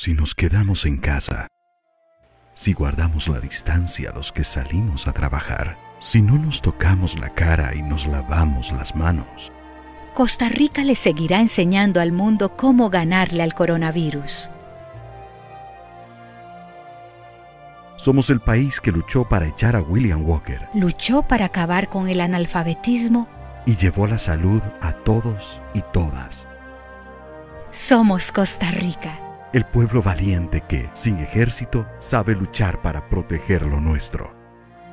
si nos quedamos en casa, si guardamos la distancia a los que salimos a trabajar, si no nos tocamos la cara y nos lavamos las manos, Costa Rica le seguirá enseñando al mundo cómo ganarle al coronavirus. somos el país que luchó para echar a William Walker Luchó para acabar con el analfabetismo. y llevó la salud a todos y todas. Somos Costa Rica. El pueblo valiente que, sin ejército, sabe luchar para proteger lo nuestro.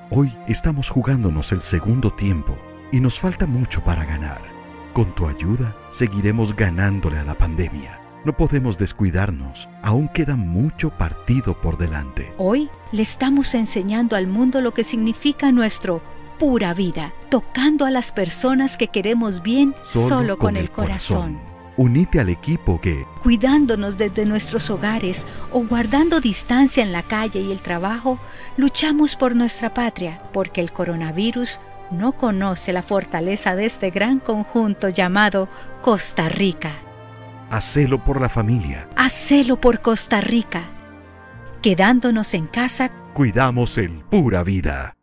Hoy estamos jugándonos el segundo tiempo y nos falta mucho para ganar. Con tu ayuda, seguiremos ganándole a la pandemia. No podemos descuidarnos, aún queda mucho partido por delante. Hoy le estamos enseñando al mundo lo que significa nuestro pura vida, tocando a las personas que queremos bien solo, con, el corazón. Unite al equipo que, Cuidándonos desde nuestros hogares o guardando distancia en la calle y el trabajo, luchamos por nuestra patria, porque el coronavirus no conoce la fortaleza de este gran conjunto llamado Costa Rica. hacelo por la familia, Hacelo por Costa Rica. Quedándonos en casa, cuidamos el pura vida.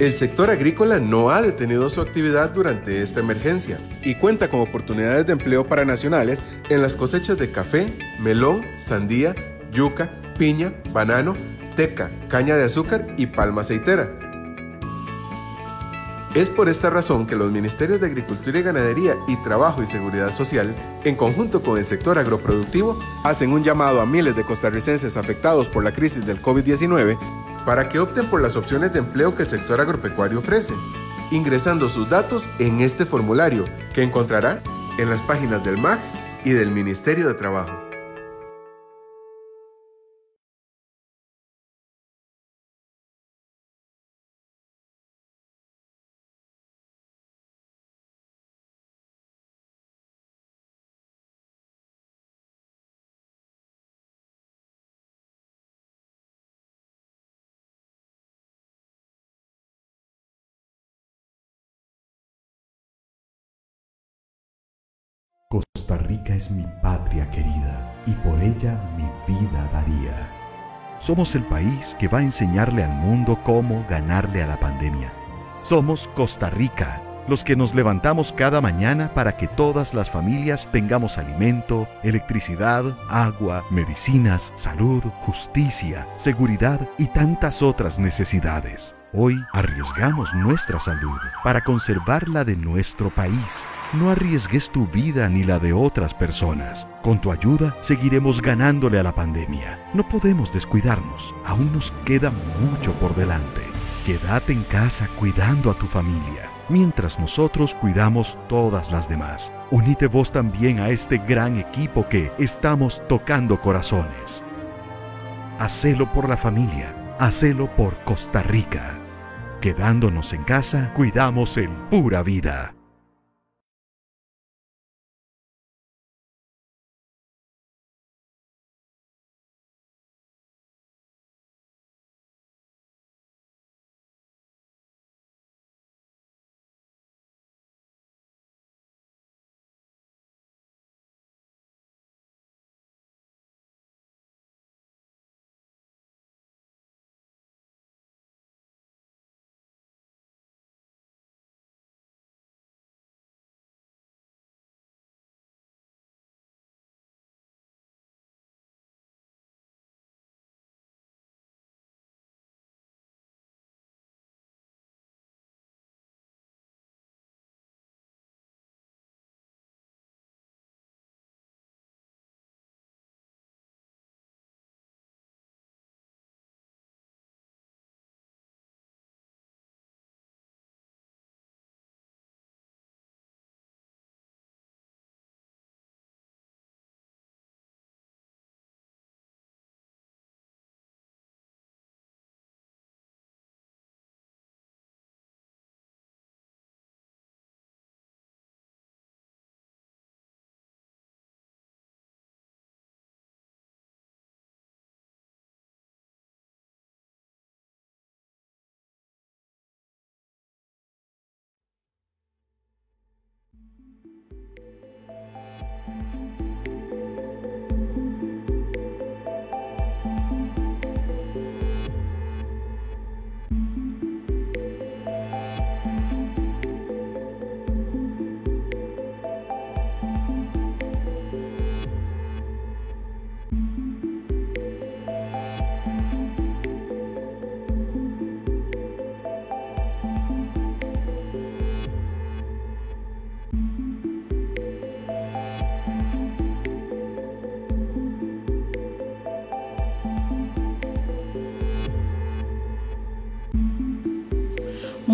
El sector agrícola no ha detenido su actividad durante esta emergencia y cuenta con oportunidades de empleo para nacionales en las cosechas de café, melón, sandía, yuca, piña, banano, teca, caña de azúcar y palma aceitera. Es por esta razón que los Ministerios de Agricultura y Ganadería y Trabajo y Seguridad Social, en conjunto con el sector agroproductivo, hacen un llamado a miles de costarricenses afectados por la crisis del COVID-19 para que opten por las opciones de empleo que el sector agropecuario ofrece, ingresando sus datos en este formulario que encontrará en las páginas del MAG y del Ministerio de Trabajo. Es mi patria querida y por ella mi vida daría. Somos el país que va a enseñarle al mundo cómo ganarle a la pandemia. Somos Costa Rica, los que nos levantamos cada mañana para que todas las familias tengamos alimento, electricidad, agua, medicinas, salud, justicia, seguridad y tantas otras necesidades. Hoy arriesgamos nuestra salud para conservar la de nuestro país. No arriesgues tu vida ni la de otras personas. Con tu ayuda seguiremos ganándole a la pandemia. No podemos descuidarnos. Aún nos queda mucho por delante. Quédate en casa cuidando a tu familia, mientras nosotros cuidamos todas las demás. Unite vos también a este gran equipo que estamos tocando corazones. Hacelo por la familia, hacelo por Costa Rica. Quedándonos en casa, cuidamos el pura vida.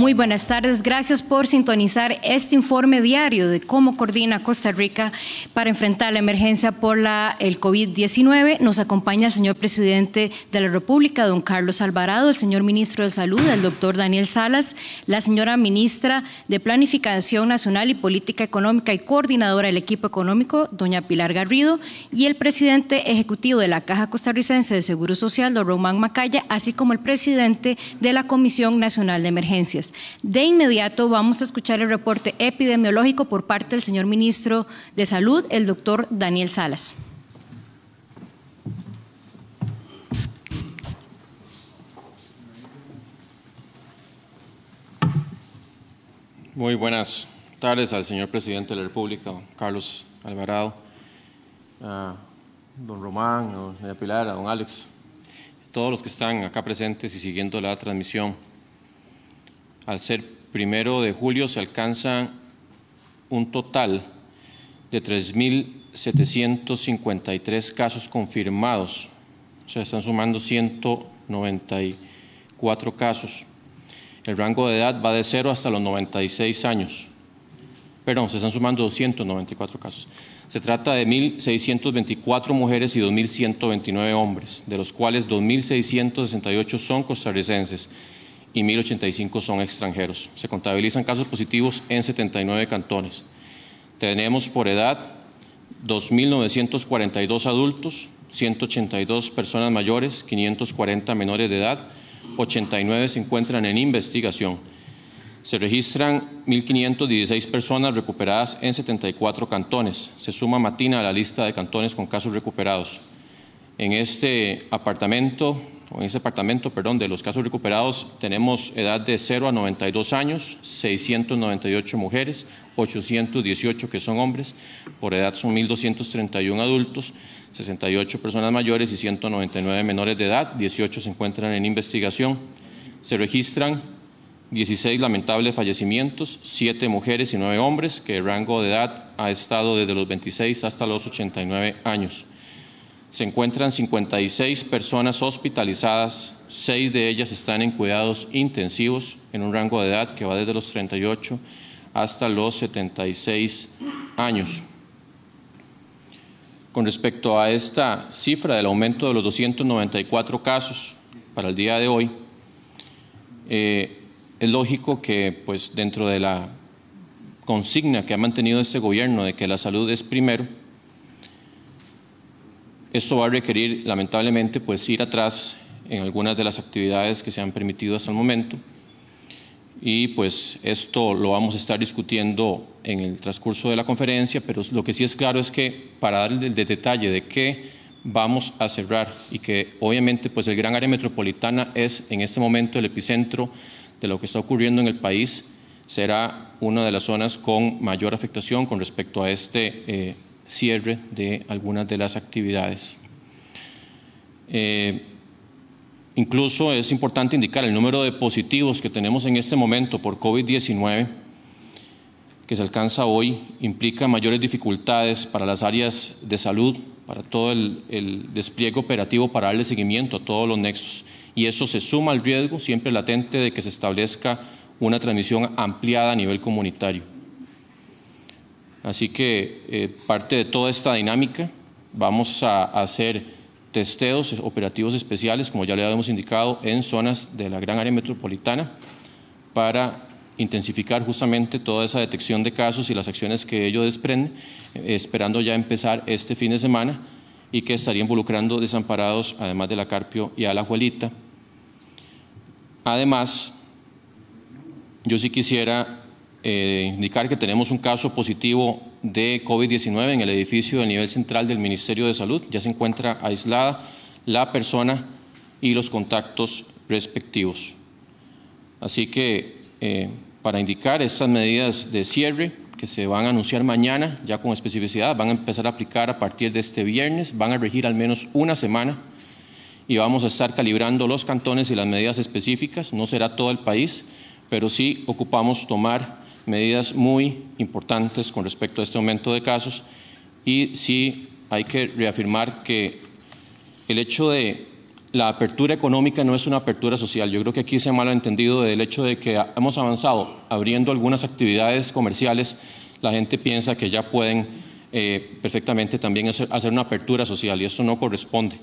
Muy buenas tardes. Gracias por sintonizar este informe diario de cómo coordina Costa Rica para enfrentar la emergencia por la, el COVID-19. Nos acompaña el señor presidente de la República, don Carlos Alvarado, el señor ministro de Salud, el doctor Daniel Salas, la señora ministra de Planificación Nacional y Política Económica y coordinadora del equipo económico, doña Pilar Garrido, y el presidente ejecutivo de la Caja Costarricense de Seguro Social, don Román Macaya, así como el presidente de la Comisión Nacional de Emergencias. De inmediato vamos a escuchar el reporte epidemiológico por parte del señor ministro de Salud, el doctor Daniel Salas. Muy buenas tardes al señor presidente de la República, don Carlos Alvarado, a don Román, a doña Pilar, a don Alex, todos los que están acá presentes y siguiendo la transmisión al ser primero de julio, se alcanza un total de 3.753 casos confirmados. O sea, están sumando 194 casos. El rango de edad va de 0 hasta los 96 años. Perdón, se están sumando 294 casos. Se trata de 1.624 mujeres y 2.129 hombres, de los cuales 2.668 son costarricenses y 1.085 son extranjeros. Se contabilizan casos positivos en 79 cantones. Tenemos por edad 2.942 adultos, 182 personas mayores, 540 menores de edad, 89 se encuentran en investigación. Se registran 1.516 personas recuperadas en 74 cantones. Se suma Matina a la lista de cantones con casos recuperados. En este apartamento en ese departamento, perdón, de los casos recuperados tenemos edad de 0 a 92 años, 698 mujeres, 818 que son hombres, por edad son 1.231 adultos, 68 personas mayores y 199 menores de edad, 18 se encuentran en investigación. Se registran 16 lamentables fallecimientos, 7 mujeres y 9 hombres, que el rango de edad ha estado desde los 26 hasta los 89 años se encuentran 56 personas hospitalizadas, seis de ellas están en cuidados intensivos en un rango de edad que va desde los 38 hasta los 76 años. Con respecto a esta cifra del aumento de los 294 casos para el día de hoy, eh, es lógico que pues, dentro de la consigna que ha mantenido este gobierno de que la salud es primero, esto va a requerir, lamentablemente, pues ir atrás en algunas de las actividades que se han permitido hasta el momento. Y pues esto lo vamos a estar discutiendo en el transcurso de la conferencia, pero lo que sí es claro es que para darle el detalle de qué vamos a cerrar y que obviamente pues el gran área metropolitana es en este momento el epicentro de lo que está ocurriendo en el país, será una de las zonas con mayor afectación con respecto a este eh, cierre de algunas de las actividades. Eh, incluso es importante indicar el número de positivos que tenemos en este momento por COVID-19, que se alcanza hoy, implica mayores dificultades para las áreas de salud, para todo el, el despliegue operativo para darle seguimiento a todos los nexos. Y eso se suma al riesgo siempre latente de que se establezca una transmisión ampliada a nivel comunitario. Así que eh, parte de toda esta dinámica vamos a hacer testeos operativos especiales, como ya le habíamos indicado, en zonas de la gran área metropolitana para intensificar justamente toda esa detección de casos y las acciones que ello desprende, eh, esperando ya empezar este fin de semana y que estaría involucrando desamparados, además de la Carpio y a la Juelita. Además, yo sí quisiera eh, indicar que tenemos un caso positivo de COVID-19 en el edificio del nivel central del Ministerio de Salud. Ya se encuentra aislada la persona y los contactos respectivos. Así que eh, para indicar estas medidas de cierre que se van a anunciar mañana, ya con especificidad, van a empezar a aplicar a partir de este viernes, van a regir al menos una semana y vamos a estar calibrando los cantones y las medidas específicas. No será todo el país, pero sí ocupamos tomar medidas muy importantes con respecto a este aumento de casos y sí hay que reafirmar que el hecho de la apertura económica no es una apertura social. Yo creo que aquí se ha malentendido del hecho de que hemos avanzado abriendo algunas actividades comerciales, la gente piensa que ya pueden eh, perfectamente también hacer, una apertura social y eso no corresponde.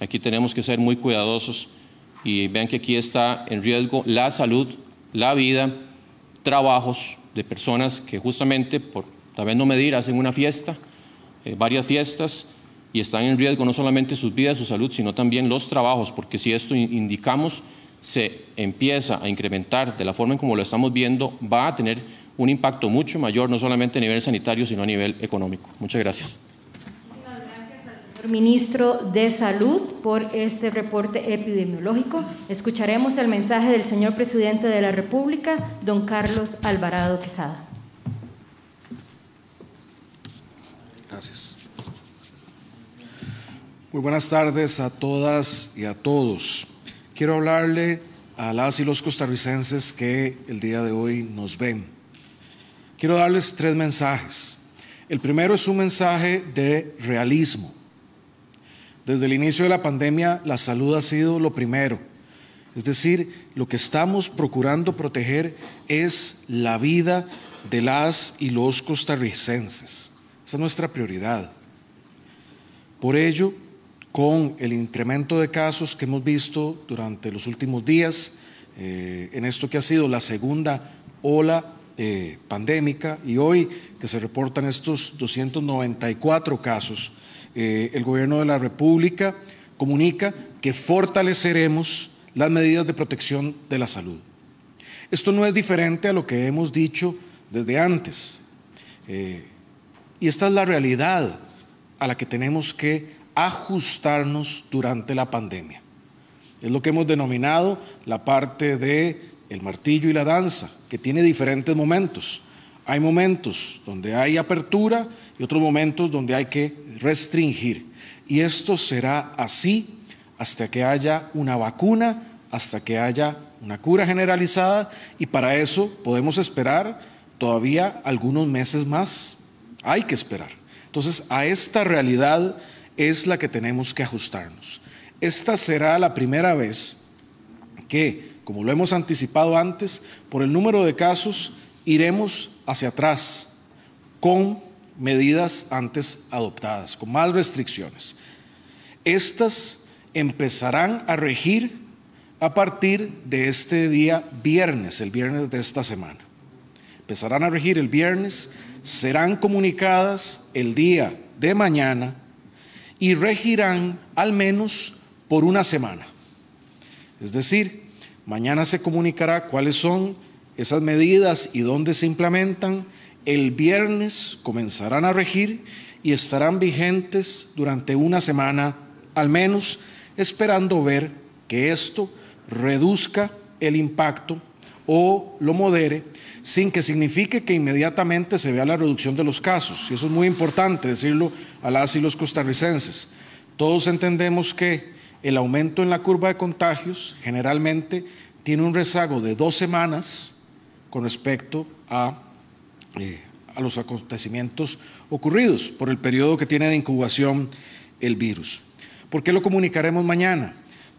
Aquí tenemos que ser muy cuidadosos y vean que aquí está en riesgo la salud, la vida, trabajos de personas que justamente por tal no medir hacen una fiesta, eh, varias fiestas y están en riesgo no solamente sus vidas, su salud, sino también los trabajos, porque si esto indicamos se empieza a incrementar de la forma en como lo estamos viendo, va a tener un impacto mucho mayor, no solamente a nivel sanitario, sino a nivel económico. Muchas gracias. Muchas gracias al señor ministro de Salud por este reporte epidemiológico. Escucharemos el mensaje del señor presidente de la República, don Carlos Alvarado Quesada. Gracias. Muy buenas tardes a todas y a todos. Quiero hablarle a las y los costarricenses que el día de hoy nos ven. Quiero darles tres mensajes. El primero es un mensaje de realismo. Desde el inicio de la pandemia, la salud ha sido lo primero. Es decir, lo que estamos procurando proteger es la vida de las y los costarricenses. Esa es nuestra prioridad. Por ello, con el incremento de casos que hemos visto durante los últimos días, eh, en esto que ha sido la segunda ola eh, pandémica y hoy que se reportan estos 294 casos, eh, el Gobierno de la República comunica que fortaleceremos las medidas de protección de la salud. Esto no es diferente a lo que hemos dicho desde antes. y esta es la realidad a la que tenemos que ajustarnos durante la pandemia. Es lo que hemos denominado la parte de el martillo y la danza, que tiene diferentes momentos. Hay momentos donde hay apertura y otros momentos donde hay que restringir. Y esto será así hasta que haya una vacuna, hasta que haya una cura generalizada y para eso podemos esperar todavía algunos meses más. Hay que esperar. Entonces, a esta realidad es la que tenemos que ajustarnos. Esta será la primera vez que, como lo hemos anticipado antes, por el número de casos iremos hacia atrás con medidas antes adoptadas, con más restricciones. Estas empezarán a regir a partir de este día viernes, el viernes de esta semana. Empezarán a regir el viernes, serán comunicadas el día de mañana y regirán al menos por una semana. Es decir, mañana se comunicará cuáles son esas medidas y dónde se implementan. El viernes comenzarán a regir y estarán vigentes durante una semana al menos, esperando ver que esto reduzca el impacto o lo modere sin que signifique que inmediatamente se vea la reducción de los casos. Y eso es muy importante decirlo a las y los costarricenses. Todos entendemos que el aumento en la curva de contagios generalmente tiene un rezago de dos semanas con respecto a, eh, a los acontecimientos ocurridos por el periodo que tiene de incubación el virus. ¿Por qué lo comunicaremos mañana?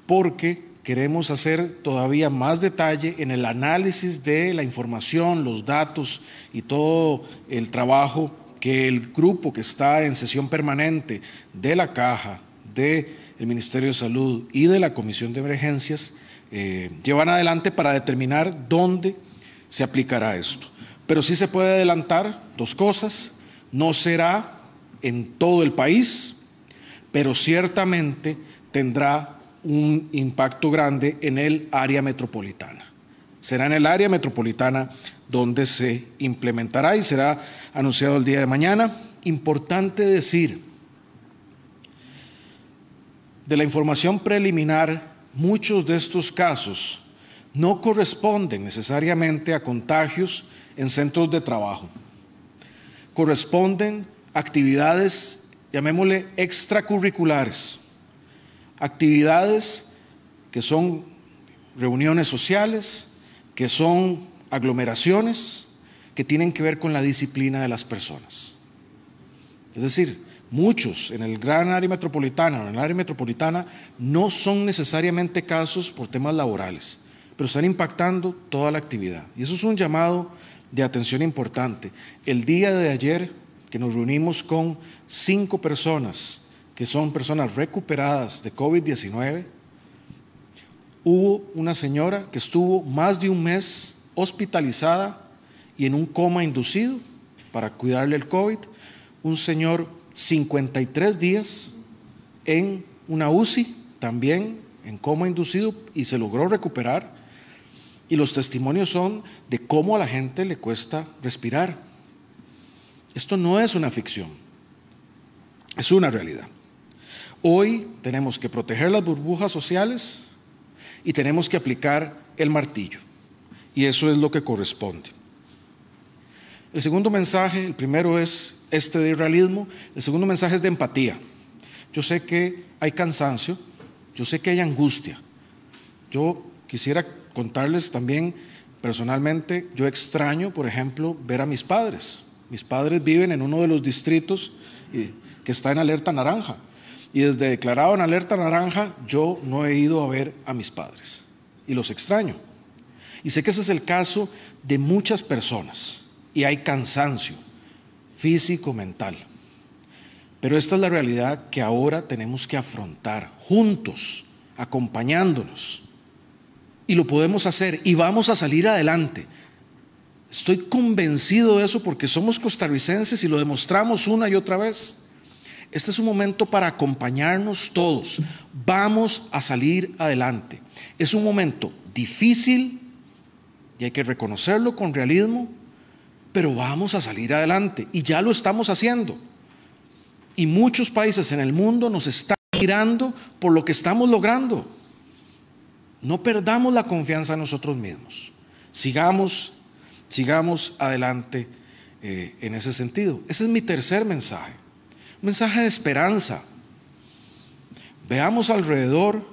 Porque queremos hacer todavía más detalle en el análisis de la información, los datos y todo el trabajo que el grupo que está en sesión permanente de la Caja, del Ministerio de Salud y de la Comisión de Emergencias eh, llevan adelante para determinar dónde se aplicará esto. Pero sí se puede adelantar dos cosas. No será en todo el país, pero ciertamente tendrá un impacto grande en el área metropolitana. Será en el área metropolitana donde se implementará y será anunciado el día de mañana. Importante decir, de la información preliminar, muchos de estos casos no corresponden necesariamente a contagios en centros de trabajo. Corresponden a actividades, llamémosle, extracurriculares, actividades que son reuniones sociales, que son aglomeraciones, que tienen que ver con la disciplina de las personas. Es decir, muchos en el gran área metropolitana o en el área metropolitana no son necesariamente casos por temas laborales, pero están impactando toda la actividad. Y eso es un llamado de atención importante. El día de ayer que nos reunimos con cinco personas que son personas recuperadas de COVID-19, hubo una señora que estuvo más de un mes hospitalizada y en un coma inducido para cuidarle el COVID, un señor 53 días en una UCI, también en coma inducido, y se logró recuperar. Y los testimonios son de cómo a la gente le cuesta respirar. Esto no es una ficción, es una realidad. Hoy tenemos que proteger las burbujas sociales y tenemos que aplicar el martillo. Y eso es lo que corresponde. El segundo mensaje, el primero es este de realismo, el segundo mensaje es de empatía. Yo sé que hay cansancio, yo sé que hay angustia. Yo quisiera contarles también personalmente, yo extraño, por ejemplo, ver a mis padres. Mis padres viven en uno de los distritos que está en alerta naranja. Y desde declarado en alerta naranja, yo no he ido a ver a mis padres. Y los extraño. Y sé que ese es el caso de muchas personas y hay cansancio físico, mental. Pero esta es la realidad que ahora tenemos que afrontar juntos, acompañándonos. Y lo podemos hacer y vamos a salir adelante. Estoy convencido de eso porque somos costarricenses y lo demostramos una y otra vez. Este es un momento para acompañarnos todos. Vamos a salir adelante. Es un momento difícil y hay que reconocerlo con realismo, pero vamos a salir adelante y ya lo estamos haciendo. Y muchos países en el mundo nos están mirando por lo que estamos logrando. No perdamos la confianza en nosotros mismos. Sigamos, sigamos adelante eh, en ese sentido. Ese es mi tercer mensaje. Un mensaje de esperanza. Veamos alrededor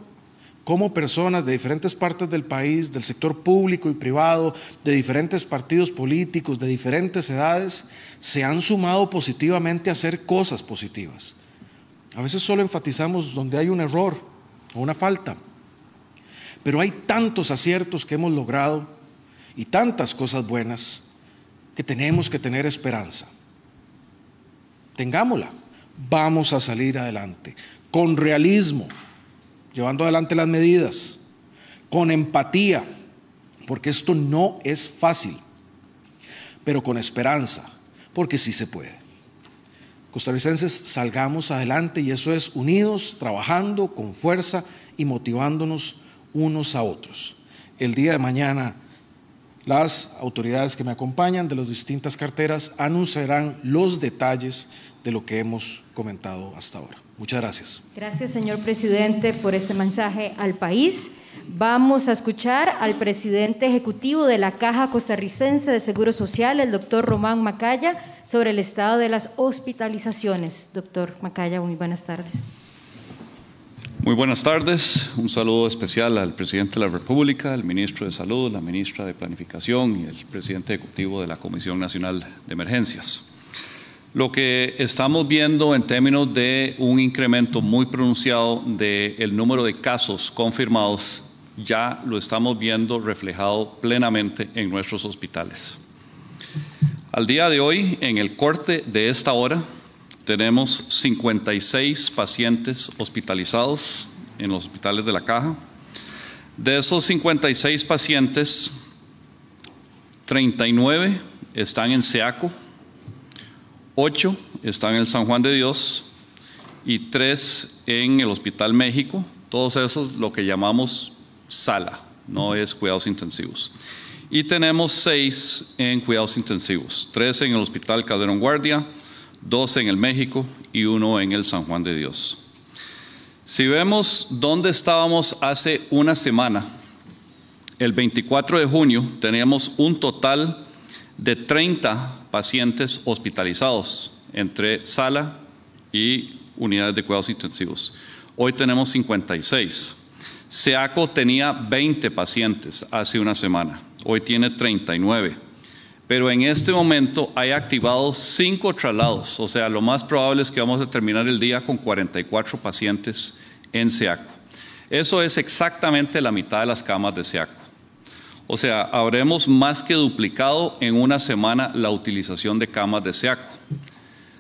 cómo personas de diferentes partes del país, del sector público y privado, de diferentes partidos políticos, de diferentes edades, se han sumado positivamente a hacer cosas positivas. A veces solo enfatizamos donde hay un error o una falta, pero hay tantos aciertos que hemos logrado y tantas cosas buenas que tenemos que tener esperanza. Tengámosla, vamos a salir adelante con realismo llevando adelante las medidas, con empatía, porque esto no es fácil, pero con esperanza, porque sí se puede. Costarricenses, salgamos adelante y eso es unidos, trabajando con fuerza y motivándonos unos a otros. El día de mañana las autoridades que me acompañan de las distintas carteras anunciarán los detalles de lo que hemos comentado hasta ahora. Muchas gracias. Gracias, señor presidente, por este mensaje al país. Vamos a escuchar al presidente ejecutivo de la Caja Costarricense de Seguro Social, el doctor Román Macaya, sobre el estado de las hospitalizaciones. Doctor Macaya, muy buenas tardes. Muy buenas tardes. Un saludo especial al presidente de la República, al ministro de Salud, la ministra de Planificación y el presidente ejecutivo de la Comisión Nacional de Emergencias. Lo que estamos viendo en términos de un incremento muy pronunciado del número de casos confirmados, ya lo estamos viendo reflejado plenamente en nuestros hospitales. Al día de hoy, en el corte de esta hora, tenemos 56 pacientes hospitalizados en los hospitales de la caja. De esos 56 pacientes, 39 están en SEACO, ocho están en el San Juan de Dios y tres en el Hospital México. Todos esos lo que llamamos sala, no es cuidados intensivos. y tenemos seis en cuidados intensivos, tres en el Hospital Calderón Guardia, dos en el México y uno en el San Juan de Dios. Si vemos dónde estábamos hace una semana, el 24 de junio teníamos un total de 30 pacientes hospitalizados entre sala y unidades de cuidados intensivos. Hoy tenemos 56. SEACO tenía 20 pacientes hace una semana, hoy tiene 39. Pero en este momento hay activados 5 traslados, o sea, lo más probable es que vamos a terminar el día con 44 pacientes en SEACO. Eso es exactamente la mitad de las camas de SEACO. O sea, habremos más que duplicado en una semana la utilización de camas de SEACO.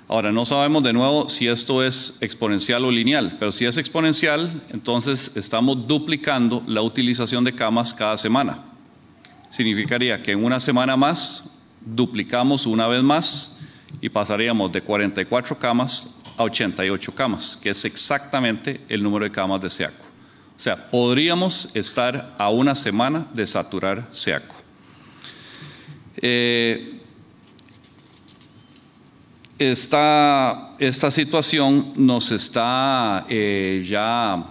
Ahora, no sabemos de nuevo si esto es exponencial o lineal, pero si es exponencial, entonces estamos duplicando la utilización de camas cada semana. Significaría que en una semana más duplicamos una vez más y pasaríamos de 44 camas a 88 camas, que es exactamente el número de camas de SEACO. O sea, podríamos estar a una semana de saturar SEACO. Eh, esta, esta, situación nos está eh, ya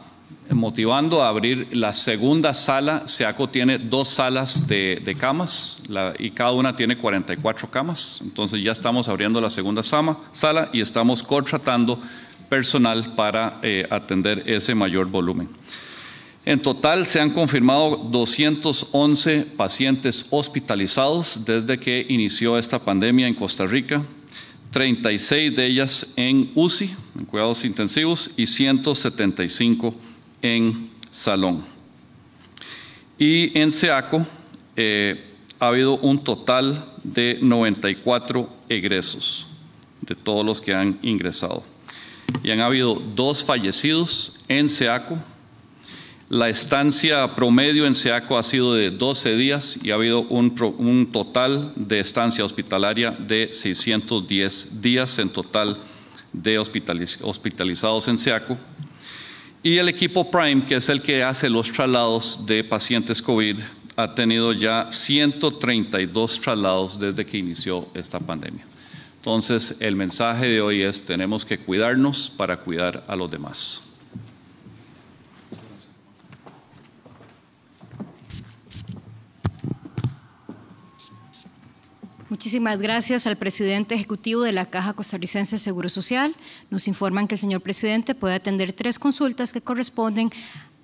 motivando a abrir la segunda sala. SEACO tiene dos salas de, camas y cada una tiene 44 camas. Entonces ya estamos abriendo la segunda sala y estamos contratando personal para eh, atender ese mayor volumen. En total se han confirmado 211 pacientes hospitalizados desde que inició esta pandemia en Costa Rica, 36 de ellas en UCI, en cuidados intensivos, y 175 en salón. Y en SEACO eh, ha habido un total de 94 egresos de todos los que han ingresado. Y han habido dos fallecidos en SEACO, la estancia promedio en SEACO ha sido de 12 días y ha habido un, total de estancia hospitalaria de 610 días en total de hospitalizados en SEACO. Y el equipo Prime, que es el que hace los traslados de pacientes COVID, ha tenido ya 132 traslados desde que inició esta pandemia. Entonces, el mensaje de hoy es, tenemos que cuidarnos para cuidar a los demás. Muchísimas gracias al presidente ejecutivo de la Caja Costarricense de Seguro Social. Nos informan que el señor presidente puede atender tres consultas que corresponden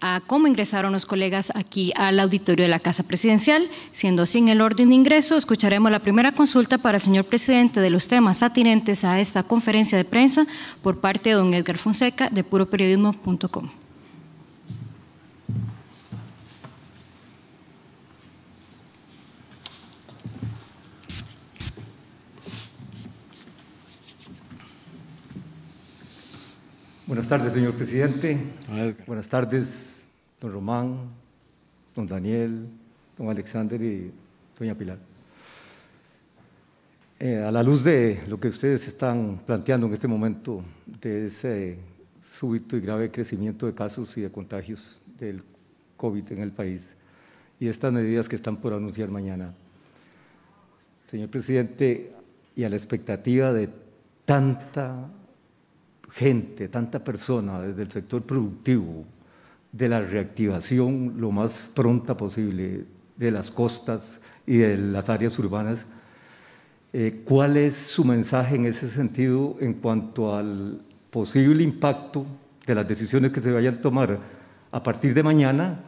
a cómo ingresaron los colegas aquí al auditorio de la Casa Presidencial. Siendo así en el orden de ingreso, escucharemos la primera consulta para el señor presidente de los temas atinentes a esta conferencia de prensa por parte de don Edgar Fonseca de puroperiodismo.com. Buenas tardes, señor presidente. Buenas tardes, don Román, don Daniel, don Alexander y doña Pilar. Eh, a la luz de lo que ustedes están planteando en este momento, de ese súbito y grave crecimiento de casos y de contagios del COVID en el país y estas medidas que están por anunciar mañana, señor presidente, y a la expectativa de tanta gente, tanta persona desde el sector productivo, de la reactivación lo más pronta posible de las costas y de las áreas urbanas. Eh, ¿Cuál es su mensaje en ese sentido en cuanto al posible impacto de las decisiones que se vayan a tomar a partir de mañana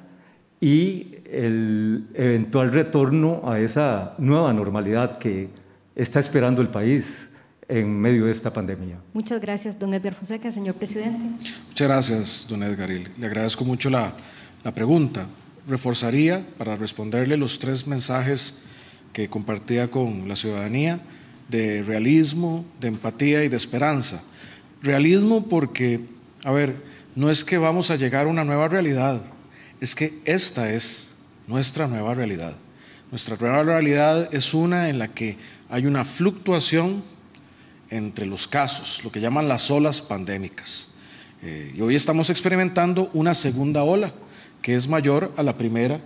y el eventual retorno a esa nueva normalidad que está esperando el país en medio de esta pandemia. Muchas gracias, don Edgar Fonseca. Señor presidente. Muchas gracias, don Edgar. le agradezco mucho la, la pregunta. Reforzaría para responderle los tres mensajes que compartía con la ciudadanía de realismo, de empatía y de esperanza. Realismo porque, a ver, no es que vamos a llegar a una nueva realidad, es que esta es nuestra nueva realidad. Nuestra nueva realidad es una en la que hay una fluctuación entre los casos, lo que llaman las olas pandémicas. Eh, y hoy estamos experimentando una segunda ola que es mayor a la primera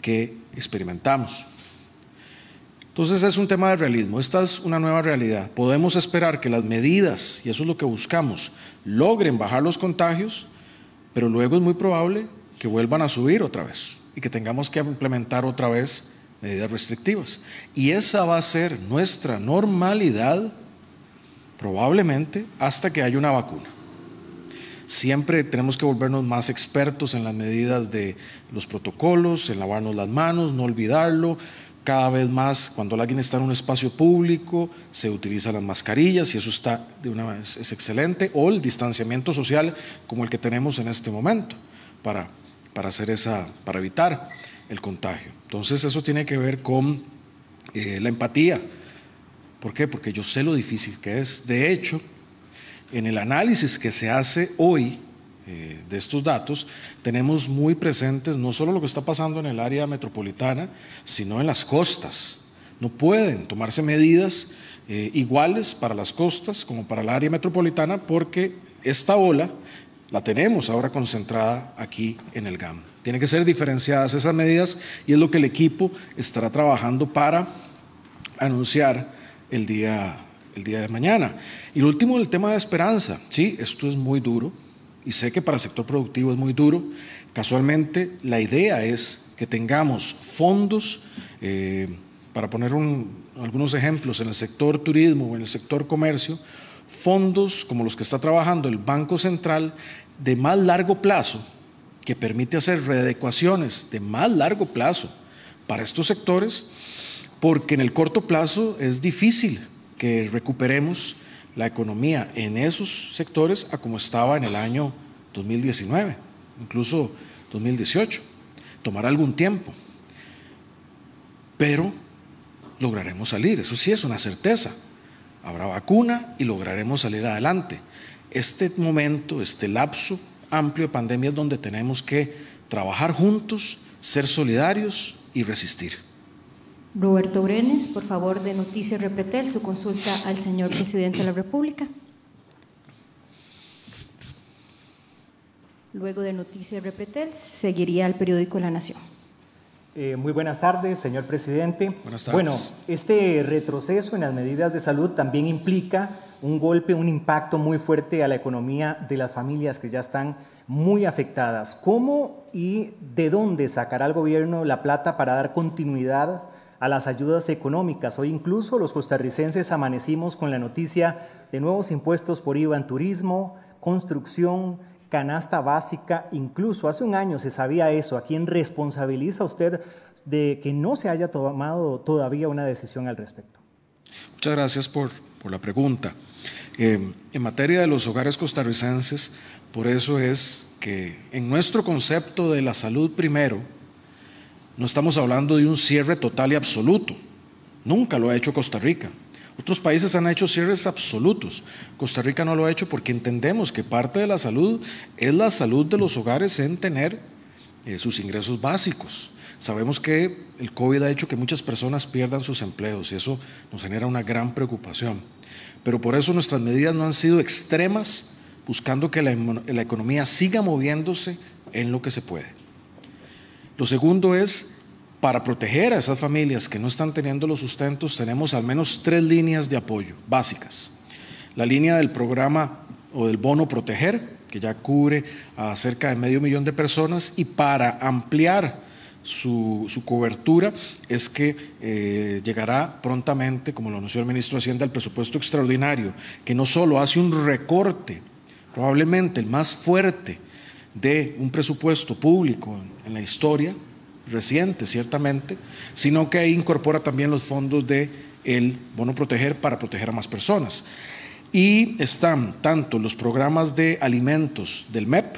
que experimentamos. Entonces es un tema de realismo, esta es una nueva realidad. Podemos esperar que las medidas, y eso es lo que buscamos, logren bajar los contagios, pero luego es muy probable que vuelvan a subir otra vez y que tengamos que implementar otra vez medidas restrictivas. Y esa va a ser nuestra normalidad probablemente hasta que haya una vacuna. Siempre tenemos que volvernos más expertos en las medidas de los protocolos, en lavarnos las manos, no olvidarlo. Cada vez más, cuando alguien está en un espacio público, se utilizan las mascarillas y eso está de una vez es excelente, o el distanciamiento social como el que tenemos en este momento para, para, hacer esa, para evitar el contagio. Entonces eso tiene que ver con eh, la empatía. ¿Por qué? Porque yo sé lo difícil que es. De hecho, en el análisis que se hace hoy eh, de estos datos, tenemos muy presentes no solo lo que está pasando en el área metropolitana, sino en las costas. No pueden tomarse medidas eh, iguales para las costas como para el área metropolitana porque esta ola la tenemos ahora concentrada aquí en el GAM. Tienen que ser diferenciadas esas medidas y es lo que el equipo estará trabajando para anunciar el día el día de mañana. Y lo último, el tema de esperanza. Sí, esto es muy duro y sé que para el sector productivo es muy duro. Casualmente, la idea es que tengamos fondos, eh, para poner algunos ejemplos, en el sector turismo o en el sector comercio, fondos como los que está trabajando el Banco Central de más largo plazo, que permite hacer readecuaciones de más largo plazo para estos sectores, porque en el corto plazo es difícil que recuperemos la economía en esos sectores a como estaba en el año 2019, incluso 2018. Tomará algún tiempo, pero lograremos salir, eso sí es una certeza. Habrá vacuna y lograremos salir adelante. Este momento, este lapso amplio de pandemia es donde tenemos que trabajar juntos, ser solidarios y resistir. Roberto Brenes, por favor, de Noticias Repretel, su consulta al señor presidente de la República. Luego de Noticias Repretel, seguiría el periódico La Nación. Eh, muy buenas tardes, señor presidente. Buenas tardes. Bueno, este retroceso en las medidas de salud también implica un golpe, un impacto muy fuerte a la economía de las familias que ya están muy afectadas. ¿Cómo y de dónde sacará el gobierno la plata para dar continuidad a las ayudas económicas. Hoy incluso los costarricenses amanecimos con la noticia de nuevos impuestos por IVA en turismo, construcción, canasta básica, incluso hace un año se sabía eso. ¿A quién responsabiliza usted de que no se haya tomado todavía una decisión al respecto? Muchas gracias por, por la pregunta. Eh, en materia de los hogares costarricenses, por eso es que en nuestro concepto de la salud primero, no estamos hablando de un cierre total y absoluto. Nunca lo ha hecho Costa Rica. Otros países han hecho cierres absolutos. Costa Rica no lo ha hecho porque entendemos que parte de la salud es la salud de los hogares en tener eh, sus ingresos básicos. Sabemos que el COVID ha hecho que muchas personas pierdan sus empleos y eso nos genera una gran preocupación. Pero por eso nuestras medidas no han sido extremas, buscando que la economía siga moviéndose en lo que se puede. Lo segundo es, para proteger a esas familias que no están teniendo los sustentos, tenemos al menos tres líneas de apoyo básicas. La línea del programa o del bono proteger, que ya cubre a cerca de medio millón de personas, y para ampliar su, cobertura es que eh, llegará prontamente, como lo anunció el ministro de Hacienda, el presupuesto extraordinario, que no solo hace un recorte, probablemente el más fuerte, de un presupuesto público en la historia reciente, ciertamente, sino que incorpora también los fondos de el bono proteger para proteger a más personas. Y están tanto los programas de alimentos del MEP,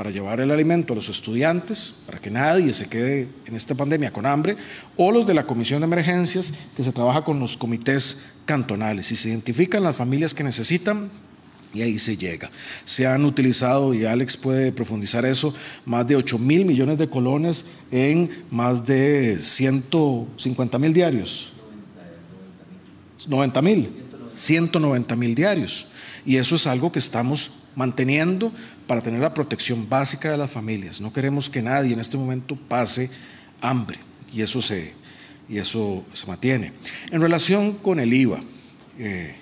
para llevar el alimento a los estudiantes, para que nadie se quede en esta pandemia con hambre, o los de la Comisión de Emergencias, que se trabaja con los comités cantonales y se identifican las familias que necesitan y ahí se llega. Se han utilizado, y Alex puede profundizar eso, más de 8 mil millones de colones en más de 150 mil diarios. 90 mil. 190 mil diarios. Y eso es algo que estamos manteniendo para tener la protección básica de las familias. No queremos que nadie en este momento pase hambre. Y eso se, y eso se mantiene. En relación con el IVA, eh,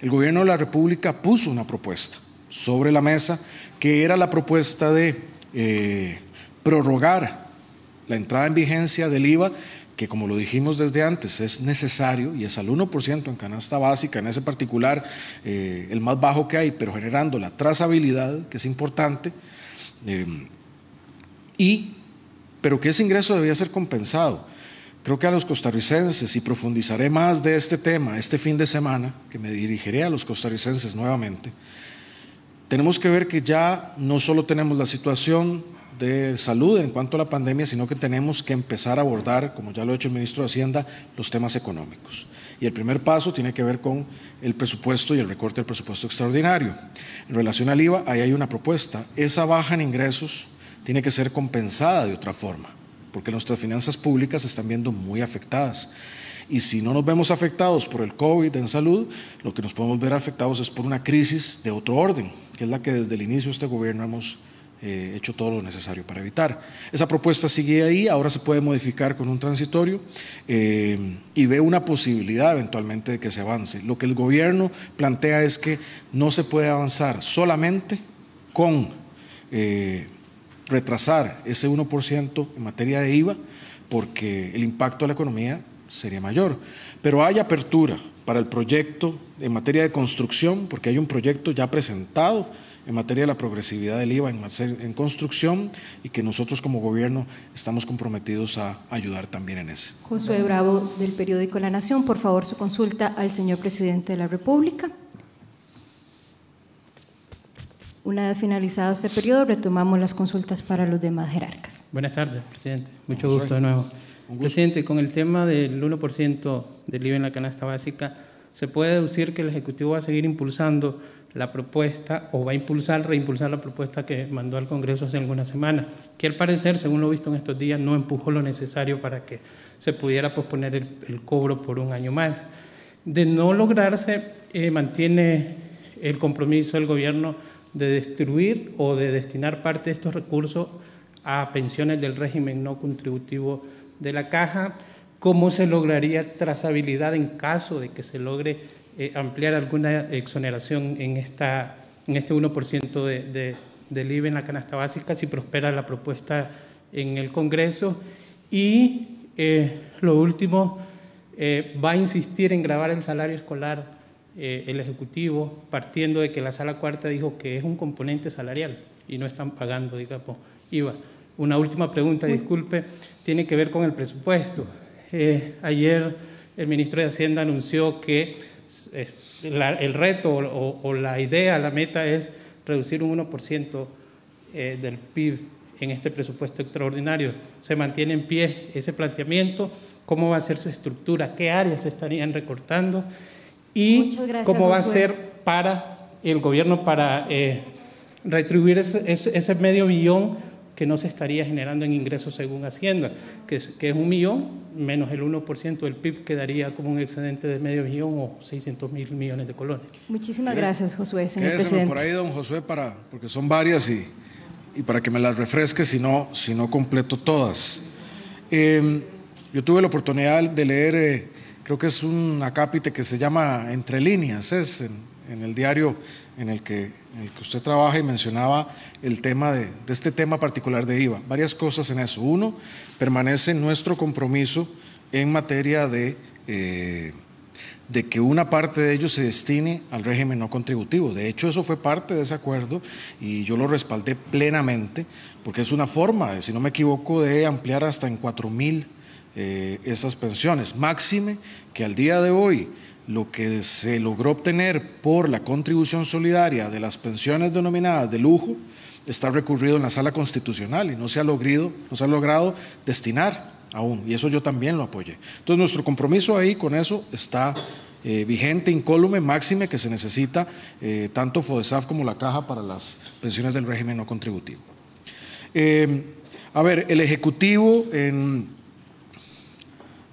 el gobierno de la República puso una propuesta sobre la mesa que era la propuesta de eh, prorrogar la entrada en vigencia del IVA que como lo dijimos desde antes es necesario y es al 1% en canasta básica, en ese particular eh, el más bajo que hay, pero generando la trazabilidad, que es importante, y, pero que ese ingreso debía ser compensado. Creo que a los costarricenses, y profundizaré más de este tema este fin de semana, que me dirigiré a los costarricenses nuevamente, tenemos que ver que ya no solo tenemos la situación de salud en cuanto a la pandemia, sino que tenemos que empezar a abordar, como ya lo ha hecho el ministro de Hacienda, los temas económicos. Y el primer paso tiene que ver con el presupuesto y el recorte del presupuesto extraordinario. En relación al IVA, ahí hay una propuesta. Esa baja en ingresos tiene que ser compensada de otra forma porque nuestras finanzas públicas se están viendo muy afectadas. Y si no nos vemos afectados por el COVID en salud, lo que nos podemos ver afectados es por una crisis de otro orden, que es la que desde el inicio de este gobierno hemos eh, hecho todo lo necesario para evitar. Esa propuesta sigue ahí, ahora se puede modificar con un transitorio eh, y ve una posibilidad eventualmente de que se avance. Lo que el gobierno plantea es que no se puede avanzar solamente con... Eh, retrasar ese 1% en materia de IVA porque el impacto a la economía sería mayor. Pero hay apertura para el proyecto en materia de construcción, porque hay un proyecto ya presentado en materia de la progresividad del IVA en, construcción y que nosotros como gobierno estamos comprometidos a ayudar también en ese. Josué Bravo del periódico La Nación, por favor su consulta al señor presidente de la República. Una vez finalizado este periodo, retomamos las consultas para los demás jerarcas. Buenas tardes, presidente. Mucho gusto de nuevo. Presidente, con el tema del 1% del IVA en la canasta básica, ¿se puede deducir que el Ejecutivo va a seguir impulsando la propuesta o va a impulsar, reimpulsar la propuesta que mandó al Congreso hace algunas semanas, que al parecer, según lo visto en estos días, no empujó lo necesario para que se pudiera posponer el, cobro por un año más? De no lograrse, eh, mantiene el compromiso del Gobierno de destruir o de destinar parte de estos recursos a pensiones del régimen no contributivo de la caja, cómo se lograría trazabilidad en caso de que se logre eh, ampliar alguna exoneración en, esta, en este 1% de, de, del IVA en la canasta básica si prospera la propuesta en el Congreso. Y eh, lo último, eh, va a insistir en grabar el salario escolar eh, el Ejecutivo, partiendo de que la Sala Cuarta dijo que es un componente salarial y no están pagando, digamos, IVA. Una última pregunta, disculpe, tiene que ver con el presupuesto. Eh, ayer el ministro de Hacienda anunció que el reto o, la idea, la meta es reducir un 1% eh, del PIB en este presupuesto extraordinario. ¿Se mantiene en pie ese planteamiento? ¿Cómo va a ser su estructura? ¿Qué áreas se estarían recortando? Y cómo va a ser para el gobierno para eh, retribuir ese, medio billón que no se estaría generando en ingresos según Hacienda, que es, que es un millón menos el 1% del PIB quedaría como un excedente de medio billón o 600 mil millones de colones. Muchísimas gracias, Josué, señor presidente. por ahí, don Josué, para, porque son varias y, y para que me las refresque si no, si no completo todas. Eh, yo tuve la oportunidad de leer... Eh, creo que es un acápite que se llama Entre líneas, es en, el diario en el, que, usted trabaja y mencionaba el tema de, este tema particular de IVA. Varias cosas en eso. Uno, permanece nuestro compromiso en materia de, eh, de que una parte de ellos se destine al régimen no contributivo. De hecho, eso fue parte de ese acuerdo y yo lo respaldé plenamente porque es una forma, si no me equivoco, de ampliar hasta en 4 mil eh, esas pensiones. Máxime que al día de hoy lo que se logró obtener por la contribución solidaria de las pensiones denominadas de lujo está recurrido en la sala constitucional y no se ha logrado, no se ha logrado destinar aún. Y eso yo también lo apoyé. Entonces nuestro compromiso ahí con eso está eh, vigente, incólume, máxime que se necesita eh, tanto FODESAF como la caja para las pensiones del régimen no contributivo. a ver, el Ejecutivo en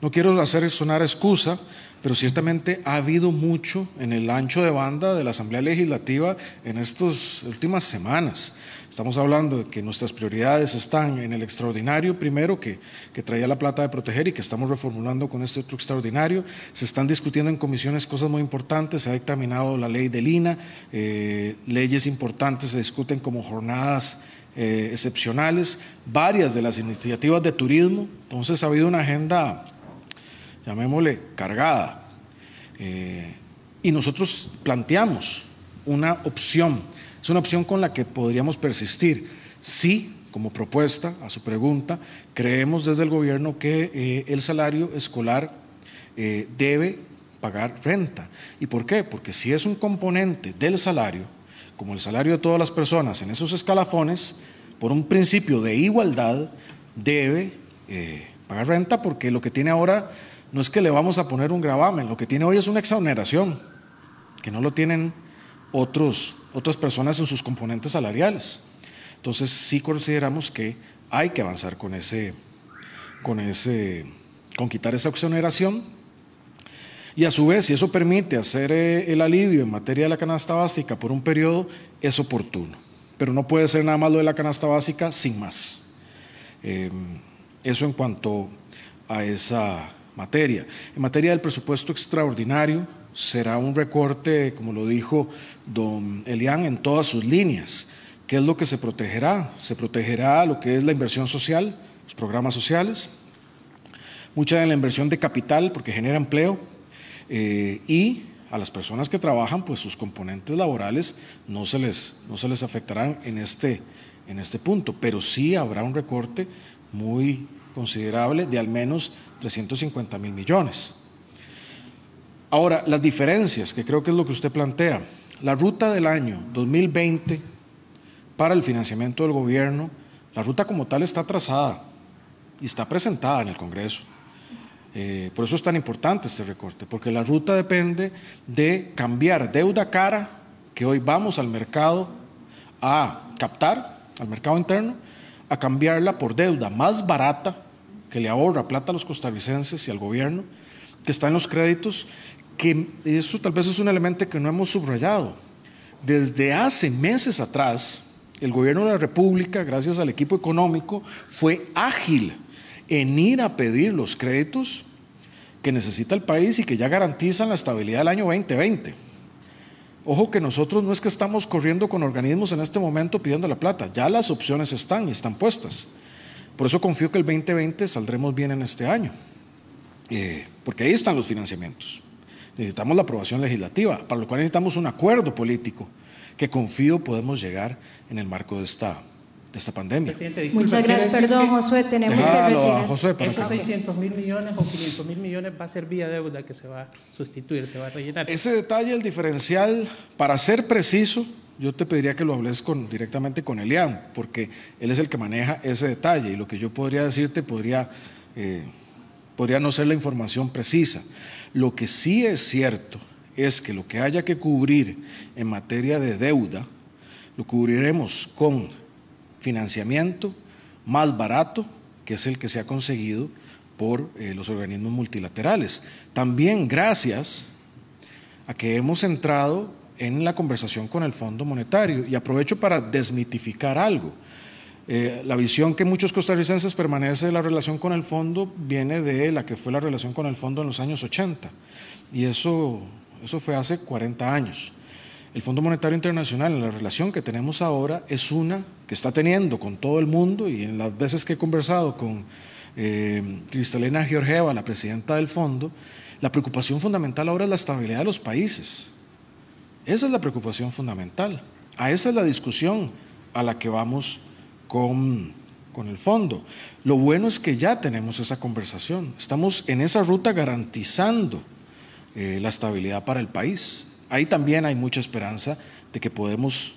no quiero hacer sonar excusa, pero ciertamente ha habido mucho en el ancho de banda de la Asamblea Legislativa en estas últimas semanas. Estamos hablando de que nuestras prioridades están en el extraordinario primero, que, que, traía la plata de proteger y que estamos reformulando con este otro extraordinario. Se están discutiendo en comisiones cosas muy importantes, se ha dictaminado la ley del INA, eh, leyes importantes se discuten como jornadas eh, excepcionales, varias de las iniciativas de turismo, entonces ha habido una agenda, llamémosle, cargada. Eh, y nosotros planteamos una opción, es una opción con la que podríamos persistir. Sí, como propuesta a su pregunta, creemos desde el gobierno que eh, el salario escolar debe pagar renta. ¿Y por qué? Porque si es un componente del salario, como el salario de todas las personas en esos escalafones, por un principio de igualdad, debe eh, pagar renta porque lo que tiene ahora no es que le vamos a poner un gravamen, lo que tiene hoy es una exoneración, que no lo tienen otros, otras personas en sus componentes salariales. Entonces sí consideramos que hay que avanzar con ese, con ese, con quitar esa exoneración y a su vez, si eso permite hacer eh, el alivio en materia de la canasta básica por un periodo, es oportuno. Pero no puede ser nada más lo de la canasta básica sin más. Em, eso en cuanto a esa materia. En materia del presupuesto extraordinario, será un recorte, como lo dijo don Elian, en todas sus líneas. ¿Qué es lo que se protegerá? Se protegerá lo que es la inversión social, los programas sociales, mucha de la inversión de capital, porque genera empleo, eh, y a las personas que trabajan, pues sus componentes laborales no se les, no se les afectarán en este, en este punto, pero sí habrá un recorte muy considerable de al menos 350 mil millones. Ahora, las diferencias, que creo que es lo que usted plantea, la ruta del año 2020 para el financiamiento del gobierno, la ruta como tal está trazada y está presentada en el Congreso. Eh, por eso es tan importante este recorte, porque la ruta depende de cambiar deuda cara, que hoy vamos al mercado a captar, al mercado interno, a cambiarla por deuda más barata, que le ahorra plata a los costarricenses y al gobierno, que está en los créditos, que eso tal vez es un elemento que no hemos subrayado. Desde hace meses atrás, el gobierno de la República, gracias al equipo económico, fue ágil en ir a pedir los créditos que necesita el país y que ya garantizan la estabilidad del año 2020. Ojo que nosotros no es que estamos corriendo con organismos en este momento pidiendo la plata, ya las opciones están y están puestas. Por eso confío que el 2020 saldremos bien en este año, eh, porque ahí están los financiamientos. Necesitamos la aprobación legislativa, para lo cual necesitamos un acuerdo político que confío podemos llegar en el marco de esta, esta pandemia. Muchas gracias, perdón, Josué, tenemos que retirar. Josué, Esos 600 mil millones o 500 mil millones va a ser vía deuda que se va a sustituir, se va a rellenar. Ese detalle, el diferencial, para ser preciso, yo te pediría que lo hables con, directamente con Elian, porque él es el que maneja ese detalle y lo que yo podría decirte podría, eh, podría no ser la información precisa. Lo que sí es cierto es que lo que haya que cubrir en materia de deuda, lo cubriremos con financiamiento más barato, que es el que se ha conseguido por eh, los organismos multilaterales. También gracias a que hemos entrado en la conversación con el Fondo Monetario. Y aprovecho para desmitificar algo. Eh, la visión que muchos costarricenses permanece de la relación con el fondo viene de la que fue la relación con el fondo en los años 80. Y eso, eso fue hace 40 años. El Fondo Monetario Internacional, la relación que tenemos ahora, es una que está teniendo con todo el mundo y en las veces que he conversado con eh, Cristalina Georgieva, la presidenta del fondo, la preocupación fundamental ahora es la estabilidad de los países. Esa es la preocupación fundamental. A esa es la discusión a la que vamos con, con el fondo. Lo bueno es que ya tenemos esa conversación. Estamos en esa ruta garantizando eh, la estabilidad para el país ahí también hay mucha esperanza de que podemos,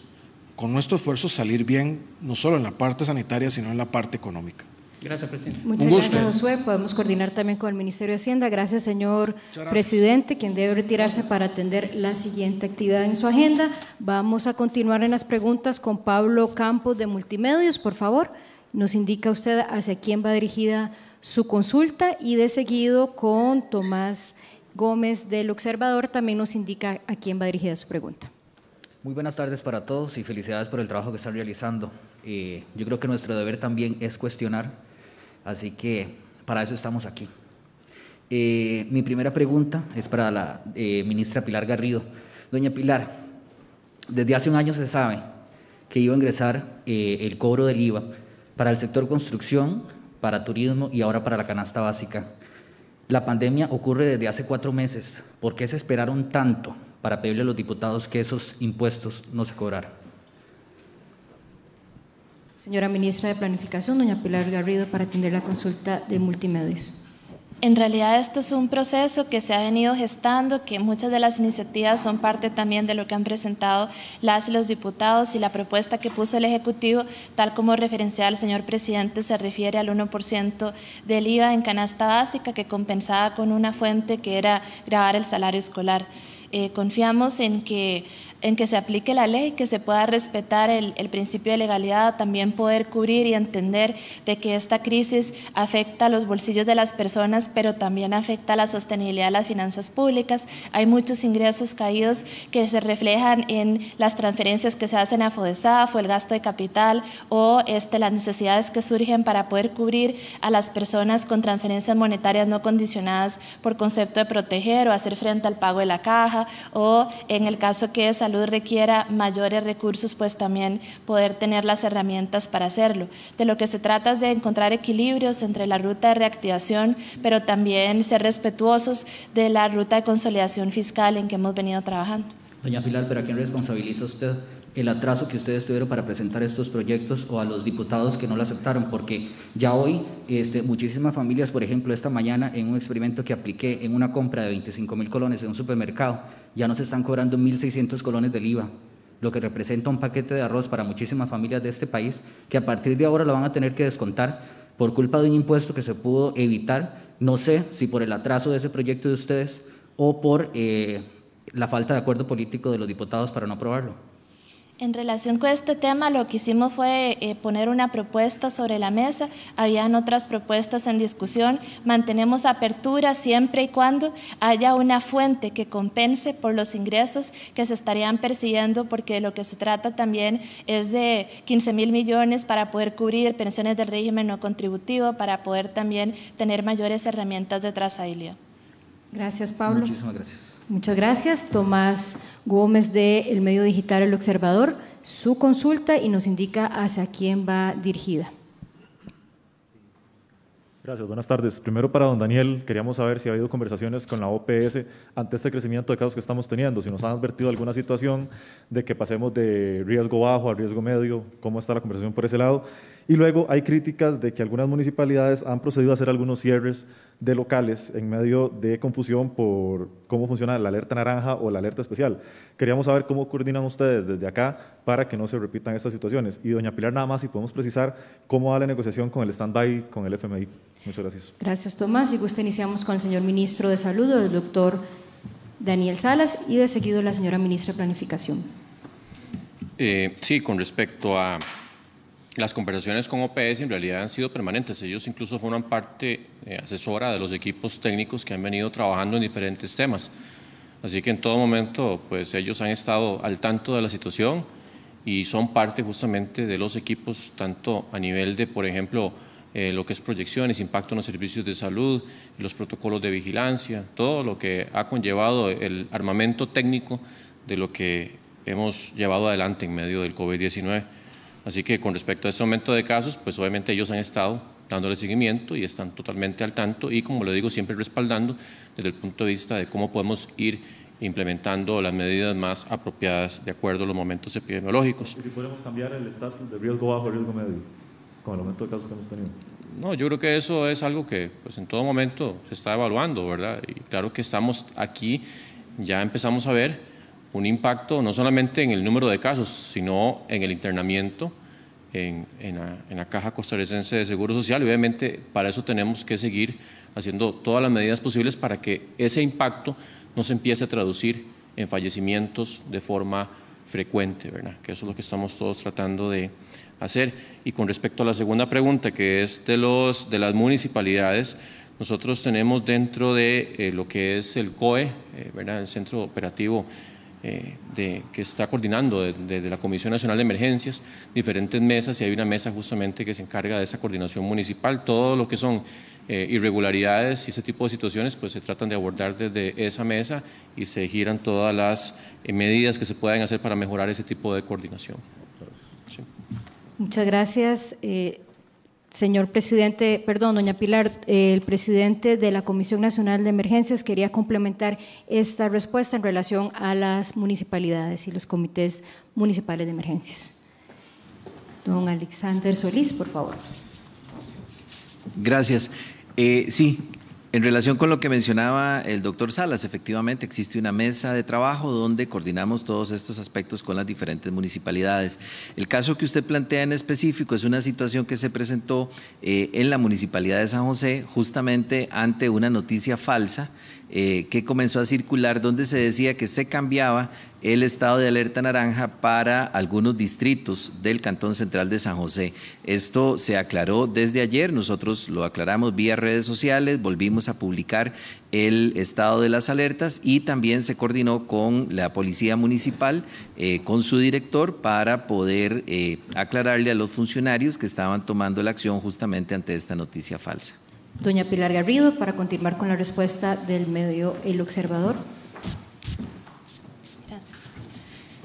con nuestro esfuerzo, salir bien, no solo en la parte sanitaria, sino en la parte económica. Gracias, presidente. Muchas gracias, Josué. Podemos coordinar también con el Ministerio de Hacienda. Gracias, señor presidente, quien debe retirarse para atender la siguiente actividad en su agenda. Vamos a continuar en las preguntas con Pablo Campos de Multimedios. Por favor, nos indica usted hacia quién va dirigida su consulta y de seguido con Tomás Gómez del Observador también nos indica a quién va dirigida su pregunta. Muy buenas tardes para todos y felicidades por el trabajo que están realizando. Eh, yo creo que nuestro deber también es cuestionar, así que para eso estamos aquí. Eh, mi primera pregunta es para la eh, ministra Pilar Garrido. Doña Pilar, desde hace un año se sabe que iba a ingresar el cobro del IVA para el sector construcción, para turismo y ahora para la canasta básica. La pandemia ocurre desde hace cuatro meses. ¿Por qué se esperaron tanto para pedirle a los diputados que esos impuestos no se cobraran? Señora Ministra de Planificación, doña Pilar Garrido, para atender la consulta de multimedios. En realidad esto es un proceso que se ha venido gestando, que muchas de las iniciativas son parte también de lo que han presentado las y los diputados y la propuesta que puso el Ejecutivo, tal como referenciaba el señor presidente, se refiere al 1% del IVA en canasta básica que compensaba con una fuente que era grabar el salario escolar. Eh, confiamos en que en que se aplique la ley, que se pueda respetar el, principio de legalidad, también poder cubrir y entender de que esta crisis afecta los bolsillos de las personas, pero también afecta la sostenibilidad de las finanzas públicas. Hay muchos ingresos caídos que se reflejan en las transferencias que se hacen a FODESAF o el gasto de capital o este, las necesidades que surgen para poder cubrir a las personas con transferencias monetarias no condicionadas por concepto de proteger o hacer frente al pago de la caja o en el caso que es salud requiera mayores recursos, pues también poder tener las herramientas para hacerlo. De lo que se trata es de encontrar equilibrios entre la ruta de reactivación, pero también ser respetuosos de la ruta de consolidación fiscal en que hemos venido trabajando. Doña Pilar, ¿pero a quién responsabiliza usted el atraso que ustedes tuvieron para presentar estos proyectos o a los diputados que no lo aceptaron, porque ya hoy este, muchísimas familias, por ejemplo, esta mañana en un experimento que apliqué en una compra de 25 mil colones en un supermercado, ya nos están cobrando 1.600 colones del IVA, lo que representa un paquete de arroz para muchísimas familias de este país, que a partir de ahora lo van a tener que descontar por culpa de un impuesto que se pudo evitar, no sé si por el atraso de ese proyecto de ustedes o por eh, la falta de acuerdo político de los diputados para no aprobarlo. En relación con este tema, lo que hicimos fue eh, poner una propuesta sobre la mesa. Habían otras propuestas en discusión. Mantenemos apertura siempre y cuando haya una fuente que compense por los ingresos que se estarían persiguiendo, porque lo que se trata también es de 15 mil millones para poder cubrir pensiones del régimen no contributivo, para poder también tener mayores herramientas de trazabilidad. Gracias, Pablo. Muchísimas gracias. Muchas gracias. Tomás Gómez de El Medio Digital El Observador, su consulta y nos indica hacia quién va dirigida. Gracias, buenas tardes. Primero para don Daniel, queríamos saber si ha habido conversaciones con la OPS ante este crecimiento de casos que estamos teniendo, si nos han advertido alguna situación de que pasemos de riesgo bajo a riesgo medio, cómo está la conversación por ese lado. Y luego hay críticas de que algunas municipalidades han procedido a hacer algunos cierres de locales en medio de confusión por cómo funciona la alerta naranja o la alerta especial. Queríamos saber cómo coordinan ustedes desde acá para que no se repitan estas situaciones. Y doña Pilar, nada más si podemos precisar cómo va la negociación con el stand-by, con el FMI. Muchas gracias. Gracias, Tomás. Y gusto iniciamos con el señor ministro de Salud, el doctor Daniel Salas, y de seguido la señora ministra de Planificación. Eh, sí, con respecto a las conversaciones con OPS en realidad han sido permanentes. Ellos incluso forman parte eh, asesora de los equipos técnicos que han venido trabajando en diferentes temas. Así que en todo momento, pues ellos han estado al tanto de la situación y son parte justamente de los equipos, tanto a nivel de, por ejemplo, eh, lo que es proyecciones, impacto en los servicios de salud, los protocolos de vigilancia, todo lo que ha conllevado el armamento técnico de lo que hemos llevado adelante en medio del COVID-19. Así que con respecto a este momento de casos, pues obviamente ellos han estado dándole seguimiento y están totalmente al tanto y, como lo digo, siempre respaldando desde el punto de vista de cómo podemos ir implementando las medidas más apropiadas de acuerdo a los momentos epidemiológicos. ¿Y si podemos cambiar el estatus de riesgo bajo riesgo medio con el aumento de casos que hemos tenido? No, yo creo que eso es algo que pues, en todo momento se está evaluando, ¿verdad? Y claro que estamos aquí, ya empezamos a ver un impacto no solamente en el número de casos, sino en el internamiento en, la, Caja Costarricense de Seguro Social. Obviamente para eso tenemos que seguir haciendo todas las medidas posibles para que ese impacto no se empiece a traducir en fallecimientos de forma frecuente, ¿verdad? que eso es lo que estamos todos tratando de hacer. Y con respecto a la segunda pregunta, que es de, los, de las municipalidades, Nosotros tenemos dentro de eh, lo que es el COE, eh, ¿verdad? el Centro Operativo eh, de, que está coordinando desde la Comisión Nacional de Emergencias, diferentes mesas y hay una mesa justamente que se encarga de esa coordinación municipal. Todo lo que son eh, irregularidades y ese tipo de situaciones pues se tratan de abordar desde esa mesa y se giran todas las eh, medidas que se puedan hacer para mejorar ese tipo de coordinación. Muchas gracias. Señor presidente, perdón, doña Pilar, el presidente de la Comisión Nacional de Emergencias quería complementar esta respuesta en relación a las municipalidades y los comités municipales de emergencias. Don Alexander Solís, por favor. Gracias. Eh, sí, en relación con lo que mencionaba el doctor Salas, efectivamente existe una mesa de trabajo donde coordinamos todos estos aspectos con las diferentes municipalidades. El caso que usted plantea en específico es una situación que se presentó eh, en la municipalidad de San José justamente ante una noticia falsa eh, que comenzó a circular donde se decía que se cambiaba el estado de alerta naranja para algunos distritos del Cantón Central de San José. Esto se aclaró desde ayer, nosotros lo aclaramos vía redes sociales, volvimos a publicar el estado de las alertas y también se coordinó con la Policía Municipal, eh, con su director, para poder eh, aclararle a los funcionarios que estaban tomando la acción justamente ante esta noticia falsa. Doña Pilar Garrido, para continuar con la respuesta del medio El Observador.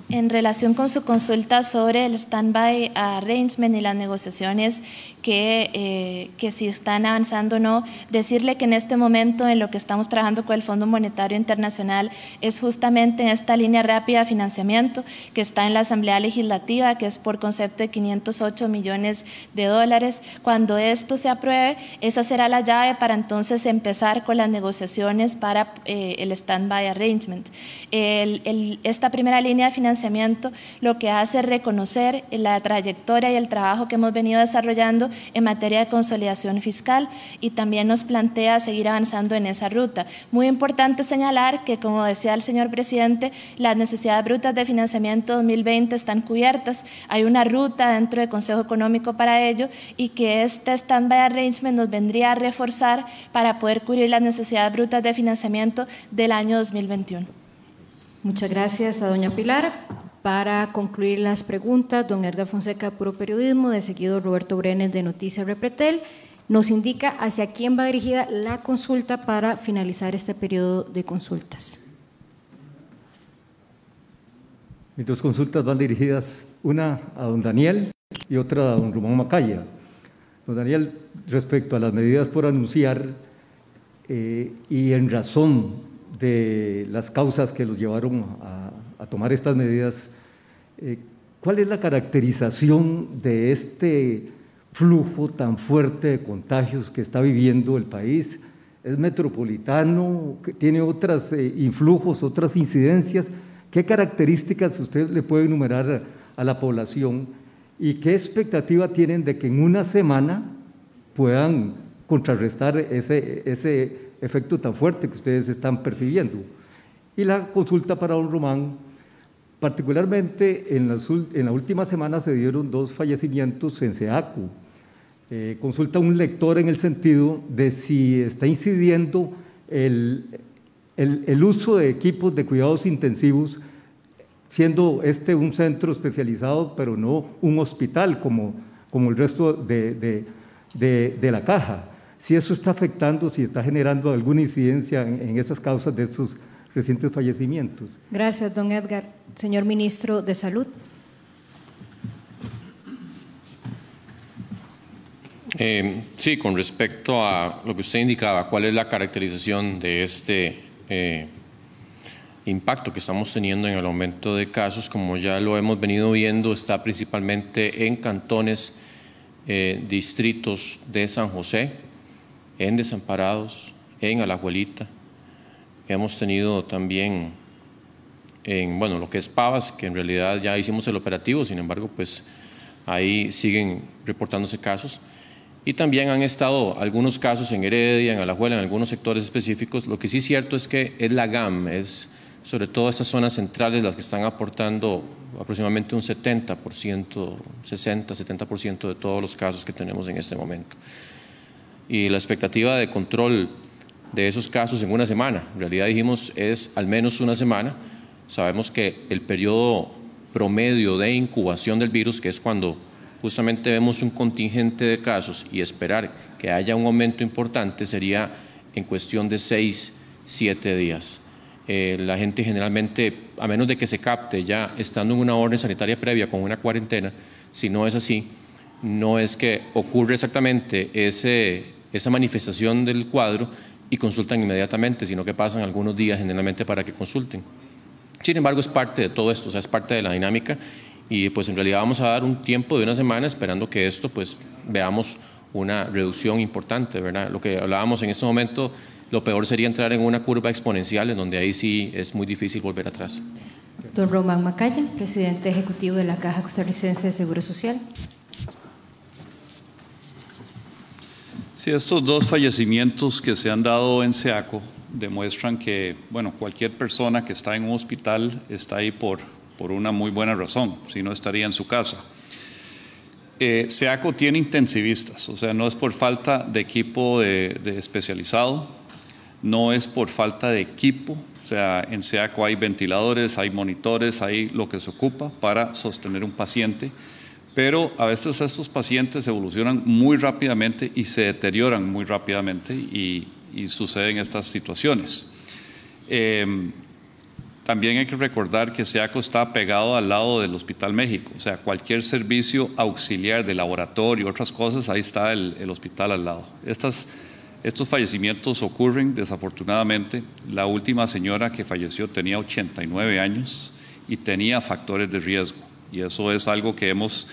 En relación con su consulta sobre el stand-by arrangement y las negociaciones que, eh, que si están avanzando o no, decirle que en este momento en lo que estamos trabajando con el Fondo Monetario Internacional es justamente en esta línea rápida de financiamiento que está en la Asamblea Legislativa, que es por concepto de 508 millones de dólares. Cuando esto se apruebe, esa será la llave para entonces empezar con las negociaciones para eh, el stand-by arrangement. esta primera línea de financiamiento lo que hace reconocer la trayectoria y el trabajo que hemos venido desarrollando en materia de consolidación fiscal y también nos plantea seguir avanzando en esa ruta. Muy importante señalar que, como decía el señor presidente, las necesidades brutas de financiamiento 2020 están cubiertas. Hay una ruta dentro del Consejo Económico para ello y que este stand-by arrangement nos vendría a reforzar para poder cubrir las necesidades brutas de financiamiento del año 2021. Muchas gracias a doña Pilar. Para concluir las preguntas, don Edgar Fonseca, Puro Periodismo, de seguido Roberto Brenes, de Noticias Repretel, nos indica hacia quién va dirigida la consulta para finalizar este periodo de consultas. Mis dos consultas van dirigidas, una a don Daniel y otra a don Román Macaya. Don Daniel, respecto a las medidas por anunciar eh, y en razón de las causas que los llevaron a, tomar estas medidas, eh, ¿cuál es la caracterización de este flujo tan fuerte de contagios que está viviendo el país? ¿Es metropolitano? ¿Tiene otros eh, influjos, otras incidencias? ¿Qué características usted le puede enumerar a la población? ¿Y qué expectativa tienen de que en una semana puedan contrarrestar ese, ese efecto tan fuerte que ustedes están percibiendo. Y la consulta para don Román, particularmente en, en la última semana se dieron dos fallecimientos en SEACU. Eh, consulta un lector en el sentido de si está incidiendo el, el, el, uso de equipos de cuidados intensivos, siendo este un centro especializado, pero no un hospital como, como el resto de, de, de, de la caja si eso está afectando, si está generando alguna incidencia en, esas causas de estos recientes fallecimientos. Gracias, don Edgar. Señor ministro de Salud. Eh, sí, con respecto a lo que usted indicaba, ¿cuál es la caracterización de este eh, impacto que estamos teniendo en el aumento de casos? Como ya lo hemos venido viendo, está principalmente en cantones, eh, distritos de San José, en Desamparados, en Alajuelita. Hemos tenido también en, bueno, lo que es Pavas, que en realidad ya hicimos el operativo, sin embargo, pues ahí siguen reportándose casos. Y también han estado algunos casos en Heredia, en Alajuela, en algunos sectores específicos. Lo que sí es cierto es que es la GAM, es sobre todo estas zonas centrales las que están aportando aproximadamente un 70%, 60, 70% de todos los casos que tenemos en este momento. Y la expectativa de control de esos casos en una semana. En realidad dijimos es al menos una semana. Sabemos que el periodo promedio de incubación del virus, que es cuando justamente vemos un contingente de casos y esperar que haya un aumento importante, sería en cuestión de seis, siete días. Eh, la gente generalmente, a menos de que se capte ya estando en una orden sanitaria previa con una cuarentena, si no es así, no es que ocurre exactamente esa manifestación del cuadro y consultan inmediatamente, sino que pasan algunos días generalmente para que consulten. Sin embargo, es parte de todo esto, o sea, es parte de la dinámica y pues en realidad vamos a dar un tiempo de una semana esperando que esto pues veamos una reducción importante, ¿verdad? Lo que hablábamos en este momento, lo peor sería entrar en una curva exponencial en donde ahí sí es muy difícil volver atrás. Don Román Macaya, presidente ejecutivo de la Caja Costarricense de Seguro Social. Sí, estos dos fallecimientos que se han dado en SEACO demuestran que, bueno, cualquier persona que está en un hospital está ahí por, por una muy buena razón, si no estaría en su casa. Eh, SEACO tiene intensivistas, o sea, no es por falta de equipo de, especializado, no es por falta de equipo, o sea, en SEACO hay ventiladores, hay monitores, hay lo que se ocupa para sostener un paciente, pero a veces estos pacientes evolucionan muy rápidamente y se deterioran muy rápidamente y, suceden estas situaciones. Eh, también hay que recordar que SEACO está pegado al lado del Hospital México, o sea, cualquier servicio auxiliar de laboratorio, otras cosas, ahí está el, hospital al lado. Estas, estos fallecimientos ocurren, desafortunadamente. La última señora que falleció tenía 89 años y tenía factores de riesgo, y eso es algo que hemos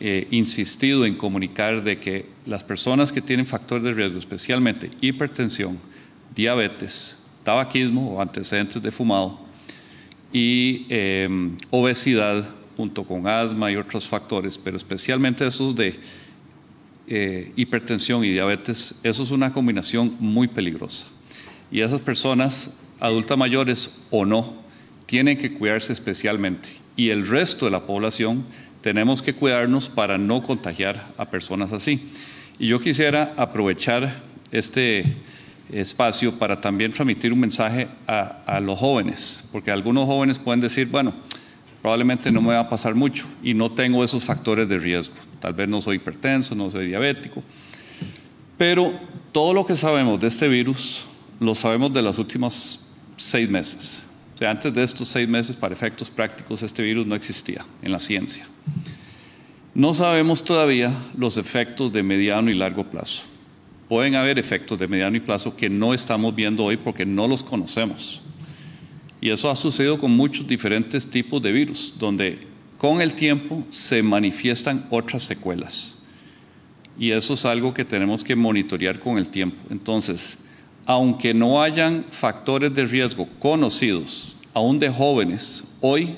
eh, insistido en comunicar de que las personas que tienen factores de riesgo, especialmente hipertensión, diabetes, tabaquismo o antecedentes de fumado, y em, obesidad junto con asma y otros factores, pero especialmente esos de eh, hipertensión y diabetes, eso es una combinación muy peligrosa. Y esas personas, adultas mayores o no, tienen que cuidarse especialmente. Y el resto de la población tenemos que cuidarnos para no contagiar a personas así. Y yo quisiera aprovechar este espacio para también transmitir un mensaje a, los jóvenes, porque algunos jóvenes pueden decir, bueno, probablemente no me va a pasar mucho y no tengo esos factores de riesgo. Tal vez no soy hipertenso, no soy diabético, pero todo lo que sabemos de este virus lo sabemos de los últimos seis meses. Sea, antes de estos seis meses, para efectos prácticos, este virus no existía en la ciencia. No sabemos todavía los efectos de mediano y largo plazo pueden haber efectos de mediano y plazo que no estamos viendo hoy porque no los conocemos. Y eso ha sucedido con muchos diferentes tipos de virus, donde con el tiempo se manifiestan otras secuelas. Y eso es algo que tenemos que monitorear con el tiempo. Entonces, aunque no hayan factores de riesgo conocidos, aún de jóvenes, hoy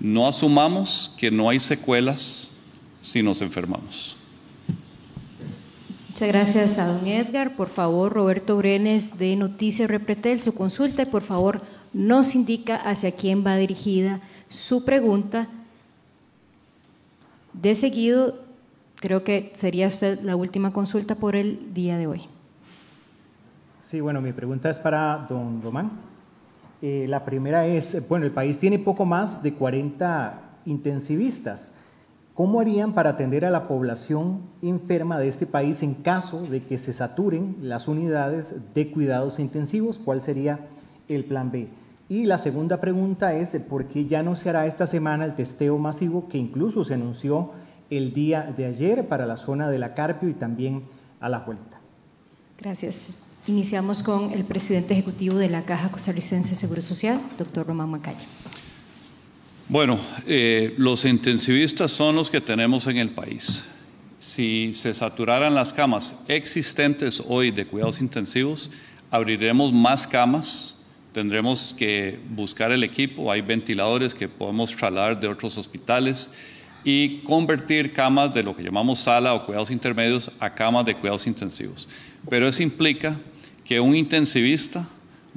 no asumamos que no hay secuelas si nos enfermamos. Muchas gracias a don Edgar. Por favor, Roberto Brenes de Noticias Repretel, su consulta y por favor nos indica hacia quién va dirigida su pregunta. De seguido, creo que sería usted la última consulta por el día de hoy. Sí, bueno, mi pregunta es para don Román. Eh, la primera es, bueno, el país tiene poco más de 40 intensivistas. ¿Cómo harían para atender a la población enferma de este país en caso de que se saturen las unidades de cuidados intensivos? ¿Cuál sería el plan B? Y la segunda pregunta es, ¿por qué ya no se hará esta semana el testeo masivo que incluso se anunció el día de ayer para la zona de la Carpio y también a la Vuelta? Gracias. Iniciamos con el presidente ejecutivo de la Caja Costarricense de Seguro Social, doctor Román Macaya. Bueno, eh, los intensivistas son los que tenemos en el país. Si se saturaran las camas existentes hoy de cuidados intensivos, abriremos más camas, tendremos que buscar el equipo, hay ventiladores que podemos trasladar de otros hospitales y convertir camas de lo que llamamos sala o cuidados intermedios a camas de cuidados intensivos. Pero eso implica que un intensivista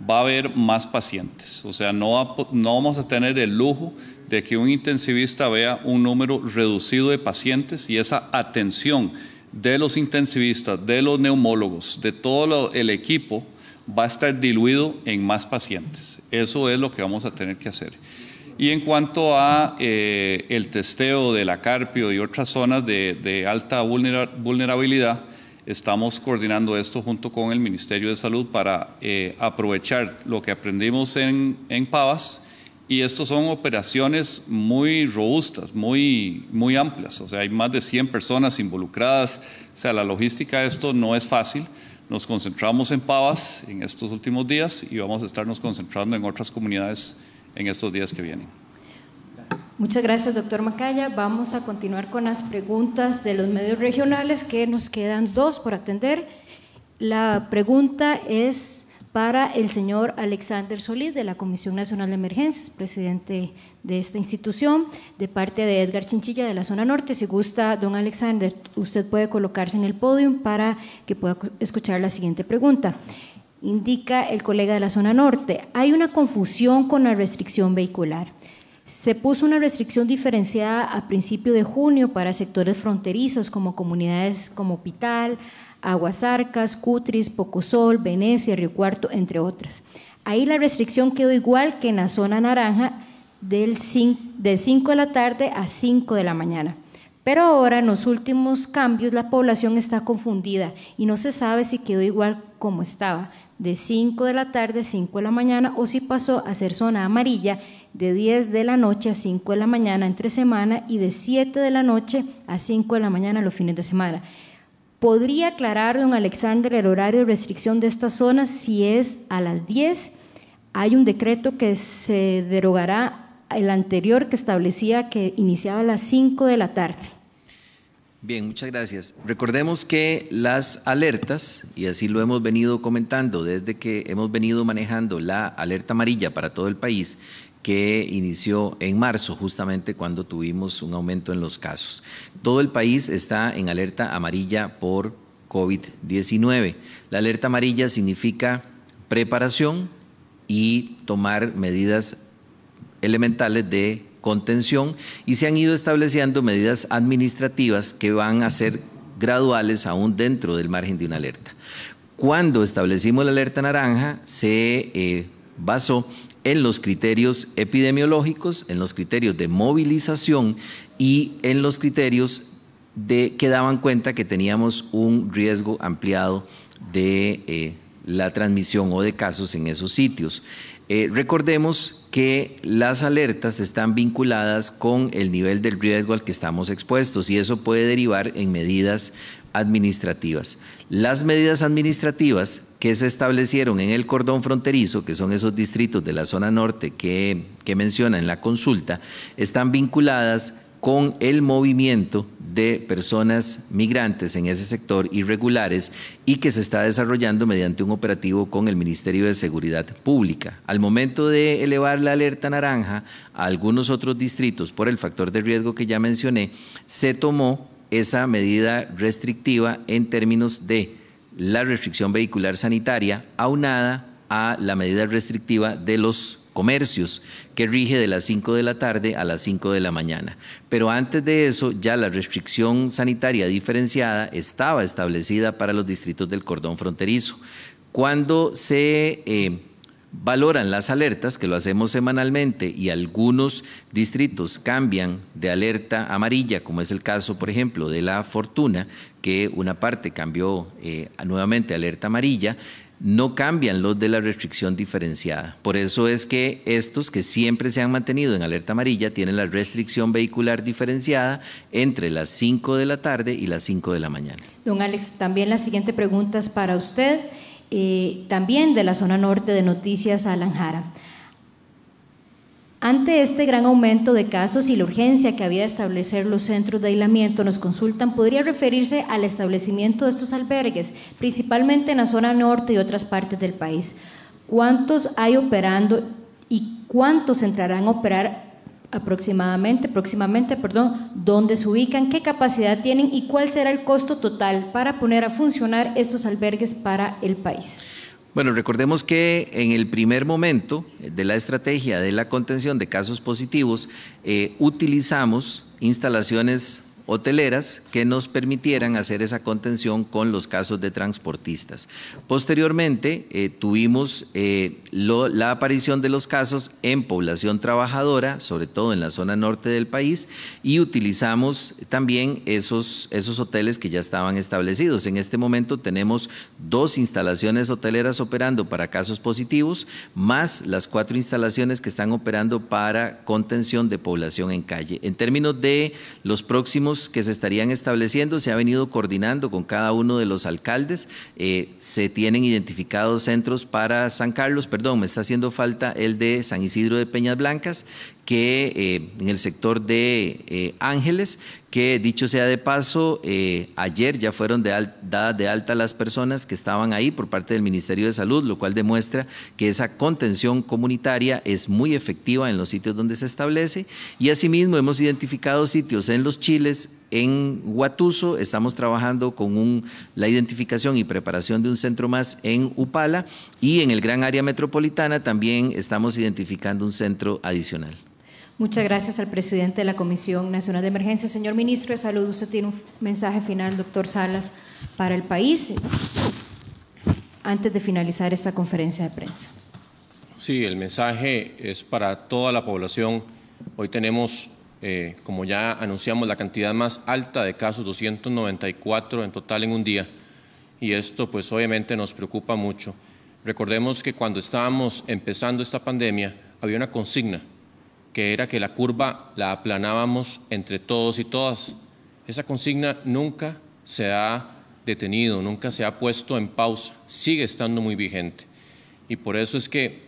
va a haber más pacientes, o sea, no, vamos a tener el lujo de que un intensivista vea un número reducido de pacientes y esa atención de los intensivistas, de los neumólogos, de todo el equipo, va a estar diluido en más pacientes. Eso es lo que vamos a tener que hacer. Y en cuanto a eh, el testeo de la Carpio y otras zonas de, alta vulnerabilidad, estamos coordinando esto junto con el Ministerio de Salud para eh, aprovechar lo que aprendimos en, en Pavas y estos son operaciones muy robustas, muy, muy amplias. O sea, hay más de 100 personas involucradas. O sea, la logística de esto no es fácil. Nos concentramos en Pavas en estos últimos días y vamos a estarnos concentrando en otras comunidades en estos días que vienen. Muchas gracias, doctor Macaya. Vamos a continuar con las preguntas de los medios regionales, que nos quedan dos por atender. La pregunta es para el señor Alexander Solís de la Comisión Nacional de Emergencias, presidente de esta institución, de parte de Edgar Chinchilla de la zona norte. Si gusta, don Alexander, usted puede colocarse en el podio para que pueda escuchar la siguiente pregunta. Indica el colega de la zona norte, hay una confusión con la restricción vehicular. Se puso una restricción diferenciada a principio de junio para sectores fronterizos como comunidades como Pital, Aguasarcas, Cutris, Pocosol, Venecia, Río Cuarto, entre otras. Ahí la restricción quedó igual que en la zona naranja del de 5 de la tarde a 5 de la mañana. Pero ahora en los últimos cambios la población está confundida y no se sabe si quedó igual como estaba, de 5 de la tarde a 5 de la mañana o si pasó a ser zona amarilla de 10 de la noche a 5 de la mañana entre semana y de 7 de la noche a 5 de la mañana los fines de semana. ¿Podría aclarar, don Alexander, el horario de restricción de estas zonas si es a las 10? Hay un decreto que se derogará el anterior que establecía que iniciaba a las 5 de la tarde. Bien, muchas gracias. Recordemos que las alertas, y así lo hemos venido comentando desde que hemos venido manejando la alerta amarilla para todo el país, que inició en marzo, justamente cuando tuvimos un aumento en los casos. Todo el país está en alerta amarilla por COVID-19. La alerta amarilla significa preparación y tomar medidas elementales de contención y se han ido estableciendo medidas administrativas que van a ser graduales aún dentro del margen de una alerta. Cuando establecimos la alerta naranja se eh, basó en los criterios epidemiológicos, en los criterios de movilización y en los criterios de, que daban cuenta que teníamos un riesgo ampliado de eh, la transmisión o de casos en esos sitios. Eh, recordemos que las alertas están vinculadas con el nivel del riesgo al que estamos expuestos y eso puede derivar en medidas administrativas. Las medidas administrativas que se establecieron en el cordón fronterizo, que son esos distritos de la zona norte que, que menciona en la consulta, están vinculadas con el movimiento de personas migrantes en ese sector irregulares y que se está desarrollando mediante un operativo con el Ministerio de Seguridad Pública. Al momento de elevar la alerta naranja a algunos otros distritos por el factor de riesgo que ya mencioné, se tomó esa medida restrictiva en términos de la restricción vehicular sanitaria aunada a la medida restrictiva de los comercios que rige de las 5 de la tarde a las 5 de la mañana. Pero antes de eso ya la restricción sanitaria diferenciada estaba establecida para los distritos del cordón fronterizo. Cuando se eh, valoran las alertas, que lo hacemos semanalmente, y algunos distritos cambian de alerta amarilla, como es el caso, por ejemplo, de la Fortuna, que una parte cambió eh, nuevamente a alerta amarilla, no cambian los de la restricción diferenciada. Por eso es que estos que siempre se han mantenido en alerta amarilla tienen la restricción vehicular diferenciada entre las 5 de la tarde y las 5 de la mañana. Don Alex, también la siguiente pregunta es para usted. Eh, también de la zona norte de Noticias Alanjara. Ante este gran aumento de casos y la urgencia que había de establecer los centros de aislamiento, nos consultan, ¿podría referirse al establecimiento de estos albergues, principalmente en la zona norte y otras partes del país? ¿Cuántos hay operando y cuántos entrarán a operar aproximadamente, próximamente, perdón, dónde se ubican, qué capacidad tienen y cuál será el costo total para poner a funcionar estos albergues para el país. Bueno, recordemos que en el primer momento de la estrategia de la contención de casos positivos, eh, utilizamos instalaciones hoteleras que nos permitieran hacer esa contención con los casos de transportistas. Posteriormente, eh, tuvimos eh, la aparición de los casos en población trabajadora, sobre todo en la zona norte del país, y utilizamos también esos, esos hoteles que ya estaban establecidos. En este momento tenemos dos instalaciones hoteleras operando para casos positivos, más las cuatro instalaciones que están operando para contención de población en calle. En términos de los próximos que se estarían estableciendo, se ha venido coordinando con cada uno de los alcaldes. Eh, se tienen identificados centros para San Carlos, perdón, me está haciendo falta el de San Isidro de Peñas Blancas, que eh, en el sector de eh, Ángeles, que dicho sea de paso, eh, ayer ya fueron dadas de alta las personas que estaban ahí por parte del Ministerio de Salud, lo cual demuestra que esa contención comunitaria es muy efectiva en los sitios donde se establece. Y asimismo hemos identificado sitios en los chiles, en Huatuso, estamos trabajando con la identificación y preparación de un centro más en Upala. Y en el gran área metropolitana también estamos identificando un centro adicional. Muchas gracias al presidente de la Comisión Nacional de Emergencia. Señor Ministro de Salud, usted tiene un mensaje final, doctor Salas, para el país antes de finalizar esta conferencia de prensa. Sí, el mensaje es para toda la población. Hoy tenemos, eh, como ya anunciamos, la cantidad más alta de casos, 294 en total en un día. Y esto pues obviamente nos preocupa mucho. Recordemos que cuando estábamos empezando esta pandemia había una consigna que era que la curva la aplanábamos entre todos y todas. Esa consigna nunca se ha detenido, nunca se ha puesto en pausa, sigue estando muy vigente. Y por eso es que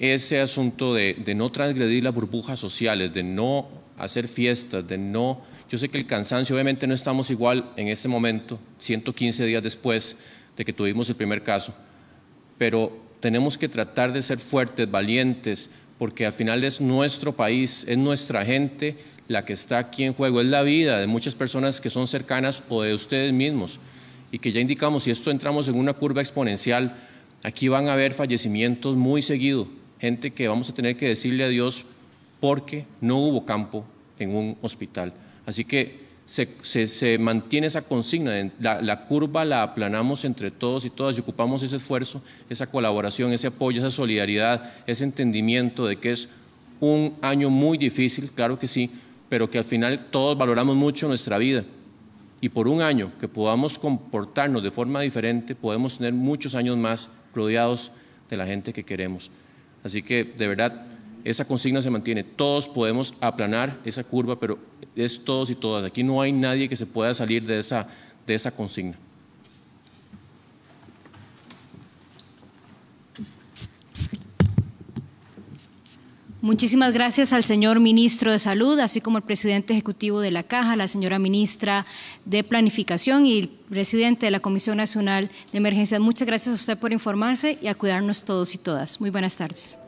ese asunto de, no transgredir las burbujas sociales, de no hacer fiestas, de no... Yo sé que el cansancio, obviamente no estamos igual en este momento, 115 días después de que tuvimos el primer caso, pero tenemos que tratar de ser fuertes, valientes, porque al final es nuestro país, es nuestra gente la que está aquí en juego, es la vida de muchas personas que son cercanas o de ustedes mismos y que ya indicamos, si esto entramos en una curva exponencial, aquí van a haber fallecimientos muy seguido, gente que vamos a tener que decirle adiós porque no hubo campo en un hospital. Así que se, mantiene esa consigna, la, la, curva la aplanamos entre todos y todas y ocupamos ese esfuerzo, esa colaboración, ese apoyo, esa solidaridad, ese entendimiento de que es un año muy difícil, claro que sí, pero que al final todos valoramos mucho nuestra vida. Y por un año que podamos comportarnos de forma diferente, podemos tener muchos años más rodeados de la gente que queremos. Así que de verdad esa consigna se mantiene. Todos podemos aplanar esa curva, pero es todos y todas. Aquí no hay nadie que se pueda salir de esa, de esa consigna. Muchísimas gracias al señor ministro de Salud, así como al presidente ejecutivo de la Caja, la señora ministra de Planificación y el presidente de la Comisión Nacional de Emergencias. Muchas gracias a usted por informarse y a cuidarnos todos y todas. Muy buenas tardes.